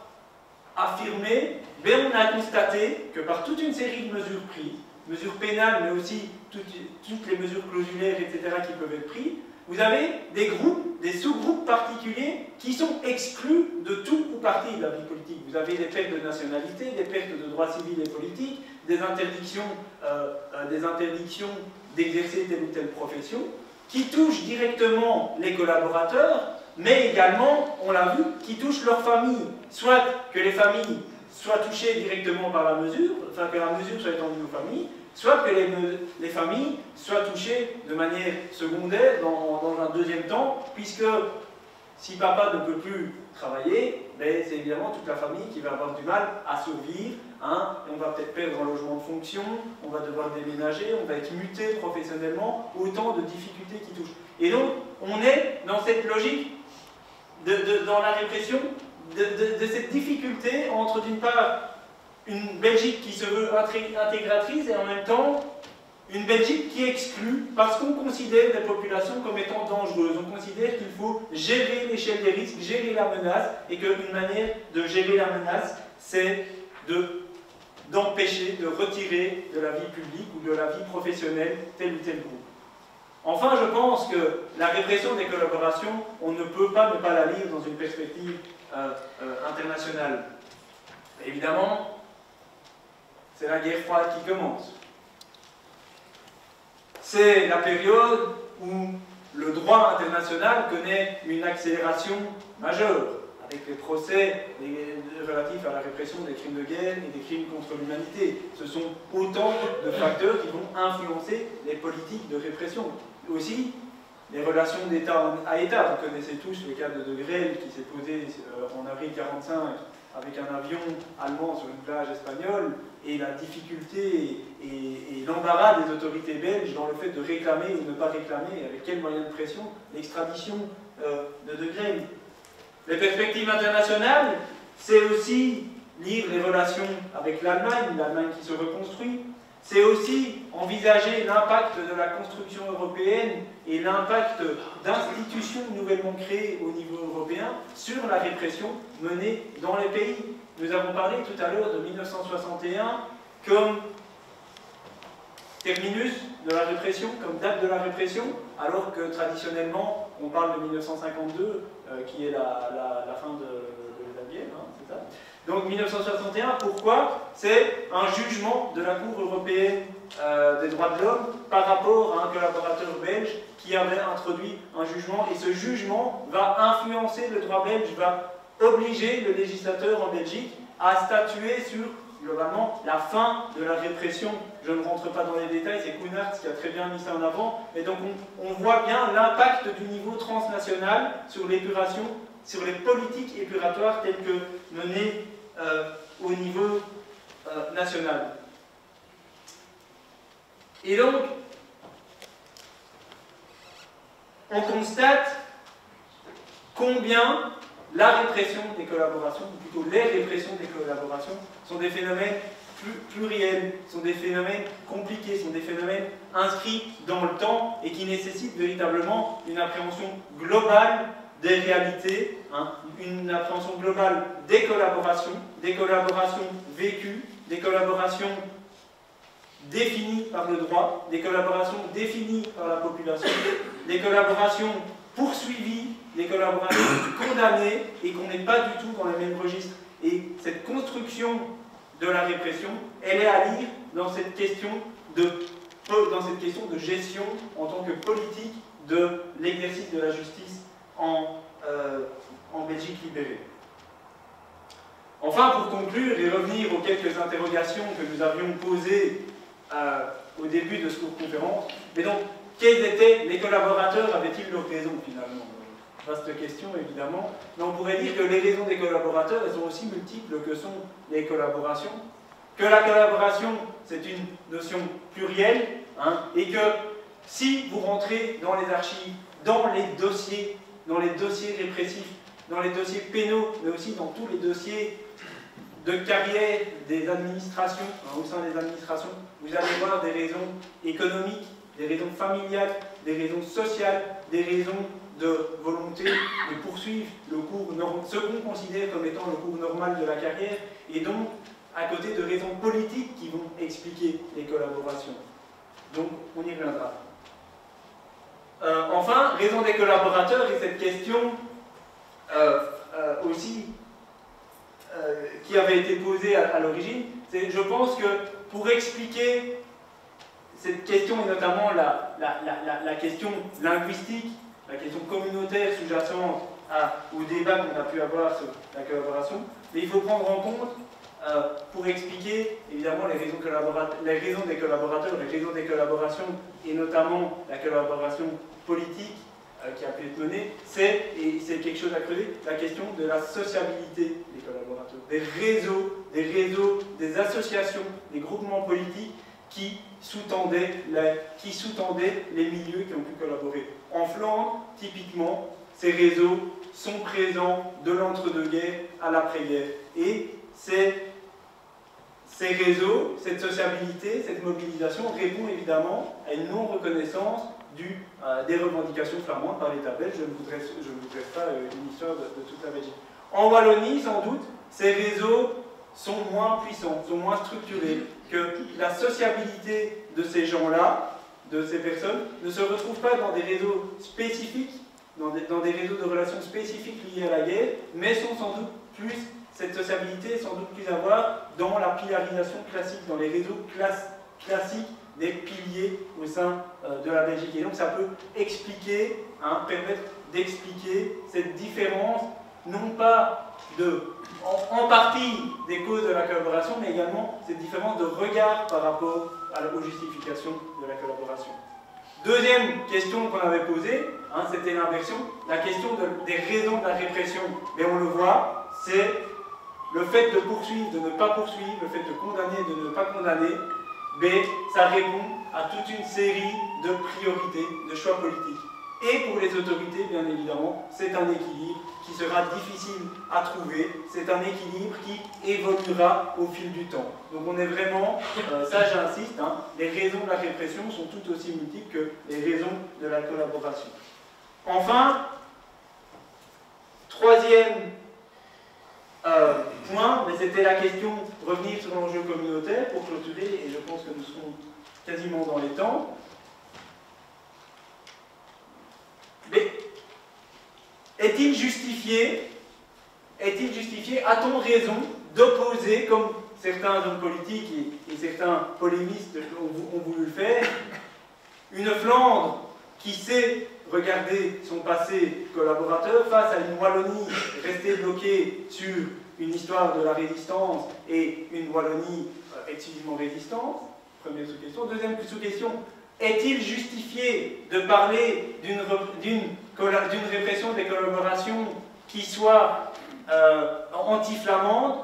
affirmé, ben, on a constaté que par toute une série de mesures prises, mesures pénales, mais aussi toutes, les mesures clausulaires, etc., qui peuvent être prises, vous avez des groupes, des sous-groupes particuliers qui sont exclus de tout ou partie de la vie politique. Vous avez des pertes de nationalité, des pertes de droits civils et politiques, des interdictions, euh, euh, des interdictions d'exercer telle ou telle profession, qui touchent directement les collaborateurs, mais également, on l'a vu, qui touchent leurs familles. Soit que les familles soient touchées directement par la mesure, enfin que la mesure soit étendue aux familles, soit que les, familles soient touchées de manière secondaire dans, un deuxième temps, puisque si papa ne peut plus travailler, ben, c'est évidemment toute la famille qui va avoir du mal à survivre. Hein, on va peut-être perdre un logement de fonction, on va devoir déménager, on va être muté professionnellement, autant de difficultés qui touchent. Et donc, on est dans cette logique dans la répression de, cette difficulté entre d'une part une Belgique qui se veut intégratrice et en même temps une Belgique qui exclut parce qu'on considère les populations comme étant dangereuses. On considère qu'il faut gérer l'échelle des risques, gérer la menace et qu'une manière de gérer la menace, c'est d'empêcher, de retirer de la vie publique ou de la vie professionnelle tel ou tel groupe. Enfin, je pense que la répression des collaborations, on ne peut pas ne pas la lire dans une perspective euh, euh, internationale. Évidemment, c'est la guerre froide qui commence. C'est la période où le droit international connaît une accélération majeure, avec les procès relatifs à la répression des crimes de guerre et des crimes contre l'humanité. Ce sont autant de facteurs qui vont influencer les politiques de répression aussi les relations d'État à État. Vous connaissez tous le cas de De Grelle qui s'est posé euh, en avril 1945 avec un avion allemand sur une plage espagnole et la difficulté et, l'embarras des autorités belges dans le fait de réclamer ou ne pas réclamer, avec quels moyens de pression, l'extradition euh, de De Grelle. Les perspectives internationales, c'est aussi lire les relations avec l'Allemagne, l'Allemagne qui se reconstruit, c'est aussi envisager l'impact de la construction européenne et l'impact d'institutions nouvellement créées au niveau européen sur la répression menée dans les pays. Nous avons parlé tout à l'heure de 1961 comme terminus de la répression, comme date de la répression, alors que traditionnellement on parle de 1952, euh, qui est la, fin de, la guerre, hein, c'est ça donc 1961, pourquoi C'est un jugement de la Cour européenne euh, des droits de l'homme par rapport à un collaborateur belge qui avait introduit un jugement. Et ce jugement va influencer le droit belge, va obliger le législateur en Belgique à statuer sur globalement la fin de la répression. Je ne rentre pas dans les détails, c'est Kuhnert qui a très bien mis ça en avant. Et donc on, on voit bien l'impact du niveau transnational sur l'épuration, sur les politiques épuratoires telles que menées euh, au niveau euh, national. Et donc, on constate combien la répression des collaborations, ou plutôt les répressions des collaborations, sont des phénomènes pluriels, sont des phénomènes compliqués, sont des phénomènes inscrits dans le temps et qui nécessitent véritablement une appréhension globale des réalités, hein, une appréhension globale des collaborations, des collaborations vécues, des collaborations définies par le droit, des collaborations définies par la population, des collaborations poursuivies, des collaborations condamnées et qu'on n'est pas du tout dans les mêmes registres. Et cette construction de la répression, elle est à lire dans cette question de, dans cette question de gestion en tant que politique de l'exercice de la justice en, euh, en Belgique libérée. Enfin, pour conclure et revenir aux quelques interrogations que nous avions posées euh, au début de ce cours conférence, mais donc, quels étaient les collaborateurs Avaient-ils leur raison finalement? Vaste question évidemment, mais on pourrait dire que les raisons des collaborateurs elles sont aussi multiples que sont les collaborations, que la collaboration c'est une notion plurielle, hein, et que si vous rentrez dans les archives, dans les dossiers, dans les dossiers répressifs, dans les dossiers pénaux, mais aussi dans tous les dossiers de carrière des administrations, hein, au sein des administrations, vous allez voir des raisons économiques, des raisons familiales, des raisons sociales, des raisons de volonté de poursuivre le cours ce qu'on considère comme étant le cours normal de la carrière, et donc à côté de raisons politiques qui vont expliquer les collaborations. Donc on y reviendra. Euh, enfin, raison des collaborateurs et cette question euh, euh, aussi qui avait été posée à, l'origine, c'est je pense que pour expliquer cette question et notamment la, la, question linguistique, la question communautaire sous-jacente au débat qu'on a pu avoir sur la collaboration, mais il faut prendre en compte euh, pour expliquer évidemment les raisons, des collaborateurs, les raisons des collaborations et notamment la collaboration politique euh, qui a pu être menée, c'est, et c'est quelque chose à creuser, la question de la sociabilité des collaborateurs, des réseaux, des réseaux, des associations, des groupements politiques qui sous-tendaient les, qui sous les milieux qui ont pu collaborer. En Flandre, typiquement, ces réseaux sont présents de l'entre-deux-guerres à l'après-guerre. Et c'est ces réseaux, cette sociabilité, cette mobilisation répond évidemment à une non-reconnaissance euh, des revendications flamandes par l'État belge. Je ne voudrais, je pas euh, une histoire de, toute la Belgique. En Wallonie, sans doute, ces réseaux sont moins puissants, sont moins structurés, que la sociabilité de ces gens-là, de ces personnes, ne se retrouve pas dans des réseaux spécifiques, dans des, dans des réseaux de relations spécifiques liés à la guerre, mais sont sans doute plus cette sociabilité est sans doute plus à voir dans la pilarisation classique, dans les réseaux classiques des piliers au sein euh, de la Belgique. Et donc ça peut expliquer, hein, permettre d'expliquer cette différence, non pas de, en, partie des causes de la collaboration, mais également cette différence de regard par rapport aux justifications de la collaboration. Deuxième question qu'on avait posée, hein, c'était l'inversion, la question des raisons de la répression. Mais on le voit, c'est le fait de poursuivre, de ne pas poursuivre, le fait de condamner, de ne pas condamner, B, ça répond à toute une série de priorités, de choix politiques. Et pour les autorités, bien évidemment, c'est un équilibre qui sera difficile à trouver, c'est un équilibre qui évoluera au fil du temps. Donc on est vraiment, euh, ça j'insiste, hein, les raisons de la répression sont tout aussi multiples que les raisons de la collaboration. Enfin, troisième euh, point, mais c'était la question, revenir sur l'enjeu communautaire pour clôturer, et je pense que nous serons quasiment dans les temps. Mais est-il justifié, est-il justifié, a-t-on raison d'opposer, comme certains hommes politiques et, certains polémistes ont, ont voulu le faire, une Flandre qui sait regarder son passé collaborateur face à une Wallonie restée bloquée sur une histoire de la résistance et une Wallonie euh, exclusivement résistante Première sous-question. Deuxième sous-question, est-il justifié de parler d'une répression des collaborations qui soit euh, anti-flamande?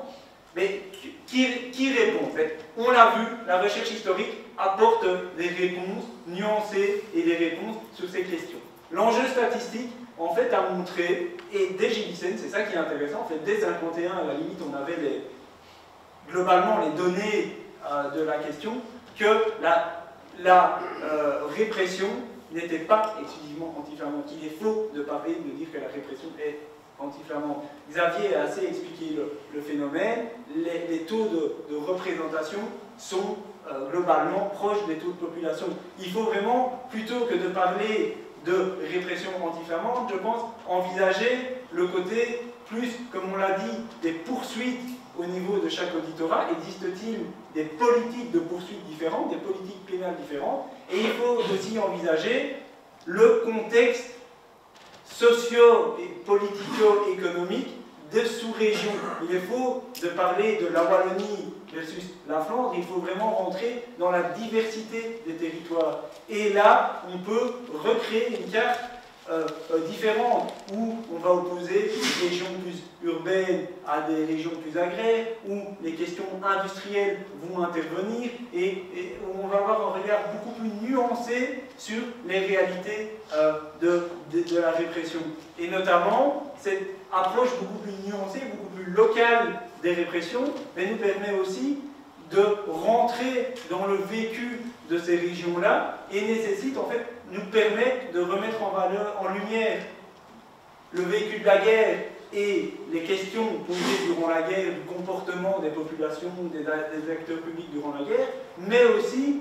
Mais qui, répond On l'a vu, la recherche historique apporte des réponses nuancées et des réponses sur ces questions. L'enjeu statistique, en fait, a montré, et dès Gilisen, c'est ça qui est intéressant, en fait, dès 51, à la limite, on avait globalement les données euh, de la question, que la, euh, répression n'était pas exclusivement anti-flamande, qu'il est faux de parler, de dire que la répression est anti-flamande. Xavier a assez expliqué le, phénomène, les, taux de, représentation sont euh, globalement proches des taux de population. Il faut vraiment, plutôt que de parler de répression anti-flamande, je pense envisager le côté plus, comme on l'a dit, des poursuites au niveau de chaque auditorat Existe-t-il des politiques de poursuite différentes, des politiques pénales différentes? Et il faut aussi envisager le contexte socio- et politico-économique de sous-régions. Il est faux de parler de la Wallonie versus la Flandre, il faut vraiment rentrer dans la diversité des territoires. Et là, on peut recréer une carte euh, euh, différentes, où on va opposer des régions plus urbaines à des régions plus agraires, où les questions industrielles vont intervenir, et, où on va avoir un regard beaucoup plus nuancé sur les réalités euh, de, de, la répression. Et notamment, cette approche beaucoup plus nuancée, beaucoup plus locale des répressions, mais nous permet aussi de rentrer dans le vécu de ces régions-là et nécessite en fait nous permet de remettre en valeur, en lumière, le véhicule de la guerre et les questions posées durant la guerre, du comportement des populations, des, acteurs publics durant la guerre, mais aussi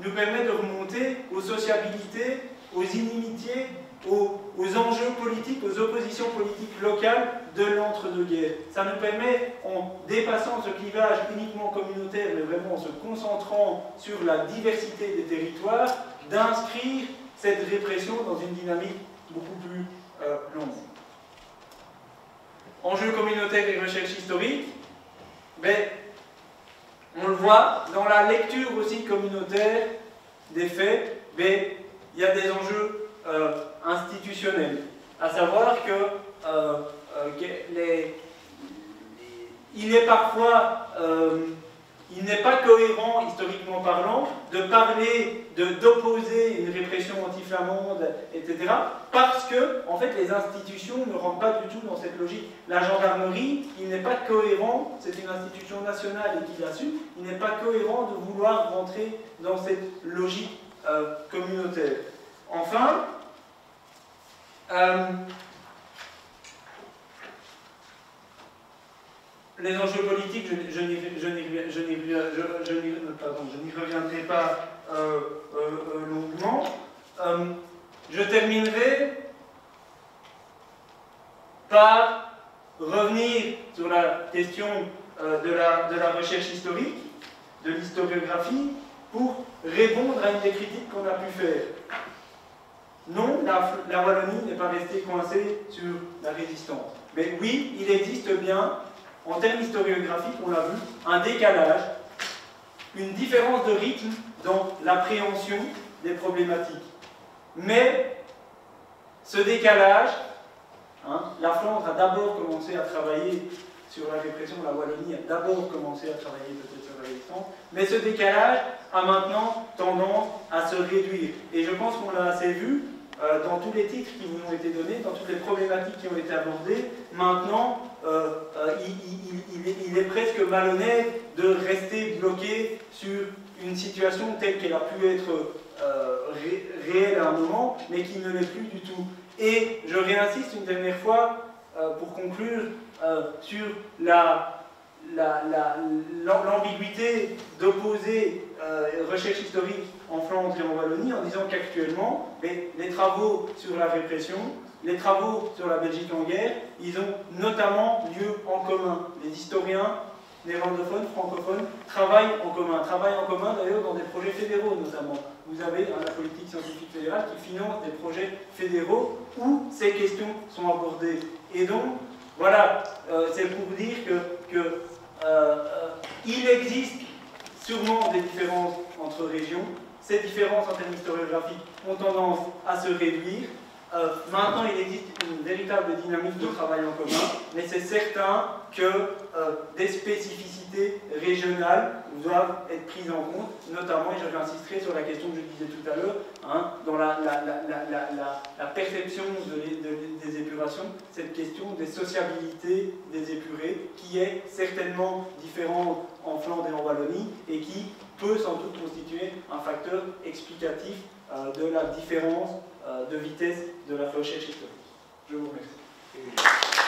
nous permet de remonter aux sociabilités, aux inimitiés, aux, enjeux politiques, aux oppositions politiques locales de l'entre-deux-guerres. Ça nous permet, en dépassant ce clivage uniquement communautaire, mais vraiment en se concentrant sur la diversité des territoires, d'inscrire cette répression dans une dynamique beaucoup plus euh, longue. Enjeux communautaires et recherche historique, ben, on le voit dans la lecture aussi communautaire des faits, ben, il y a des enjeux euh, institutionnels, à savoir que, euh, les, il est parfois il n'est pas cohérent, historiquement parlant, de parler, d'opposer une répression anti-flamande, etc., parce que, en fait, les institutions ne rentrent pas du tout dans cette logique. La gendarmerie, il n'est pas cohérent, c'est une institution nationale et qui l'assume, il n'est pas cohérent de vouloir rentrer dans cette logique euh, communautaire. Enfin, euh, les enjeux politiques, je, n'y reviendrai pas euh, euh, euh, longuement. je terminerai par revenir sur la question de la recherche historique, de l'historiographie, pour répondre à une des critiques qu'on a pu faire. Non, la, Wallonie n'est pas restée coincée sur la résistance. Mais oui, il existe bien en termes historiographiques, on l'a vu, un décalage, une différence de rythme dans l'appréhension des problématiques. Mais ce décalage, hein, la Flandre a d'abord commencé à travailler sur la répression, la Wallonie a d'abord commencé à travailler peut-être sur la résistance, mais ce décalage a maintenant tendance à se réduire. Et je pense qu'on l'a assez vu, euh, dans tous les titres qui vous ont été donnés, dans toutes les problématiques qui ont été abordées, maintenant, euh, euh, il, est, presque malhonnête de rester bloqué sur une situation telle qu'elle a pu être réelle à un moment, mais qui ne l'est plus du tout. Et je réinsiste une dernière fois, pour conclure, sur la l'ambiguïté d'opposer recherche historique en Flandre et en Wallonie en disant qu'actuellement, les, travaux sur la répression, les travaux sur la Belgique en guerre, ils ont notamment lieu en commun. Les historiens néerlandophones, francophones, travaillent en commun. Travaillent en commun d'ailleurs dans des projets fédéraux notamment. Vous avez hein, la politique scientifique fédérale qui finance des projets fédéraux où ces questions sont abordées. Et donc, voilà, euh, c'est pour dire que, que euh, euh, existe sûrement des différences entre régions. Ces différences en termes historiographiques ont tendance à se réduire. Euh, maintenant, il existe une véritable dynamique de travail en commun, mais c'est certain que euh, des spécificités régionales doivent être prises en compte, notamment, et je insister sur la question que je disais tout à l'heure, hein, dans la, perception des épurations, cette question des sociabilités des épurés, qui est certainement différente en Flandre et en Wallonie, et qui peut sans doute constituer un facteur explicatif euh, de la différence euh, de vitesse de la fléchette historique. Je vous remercie.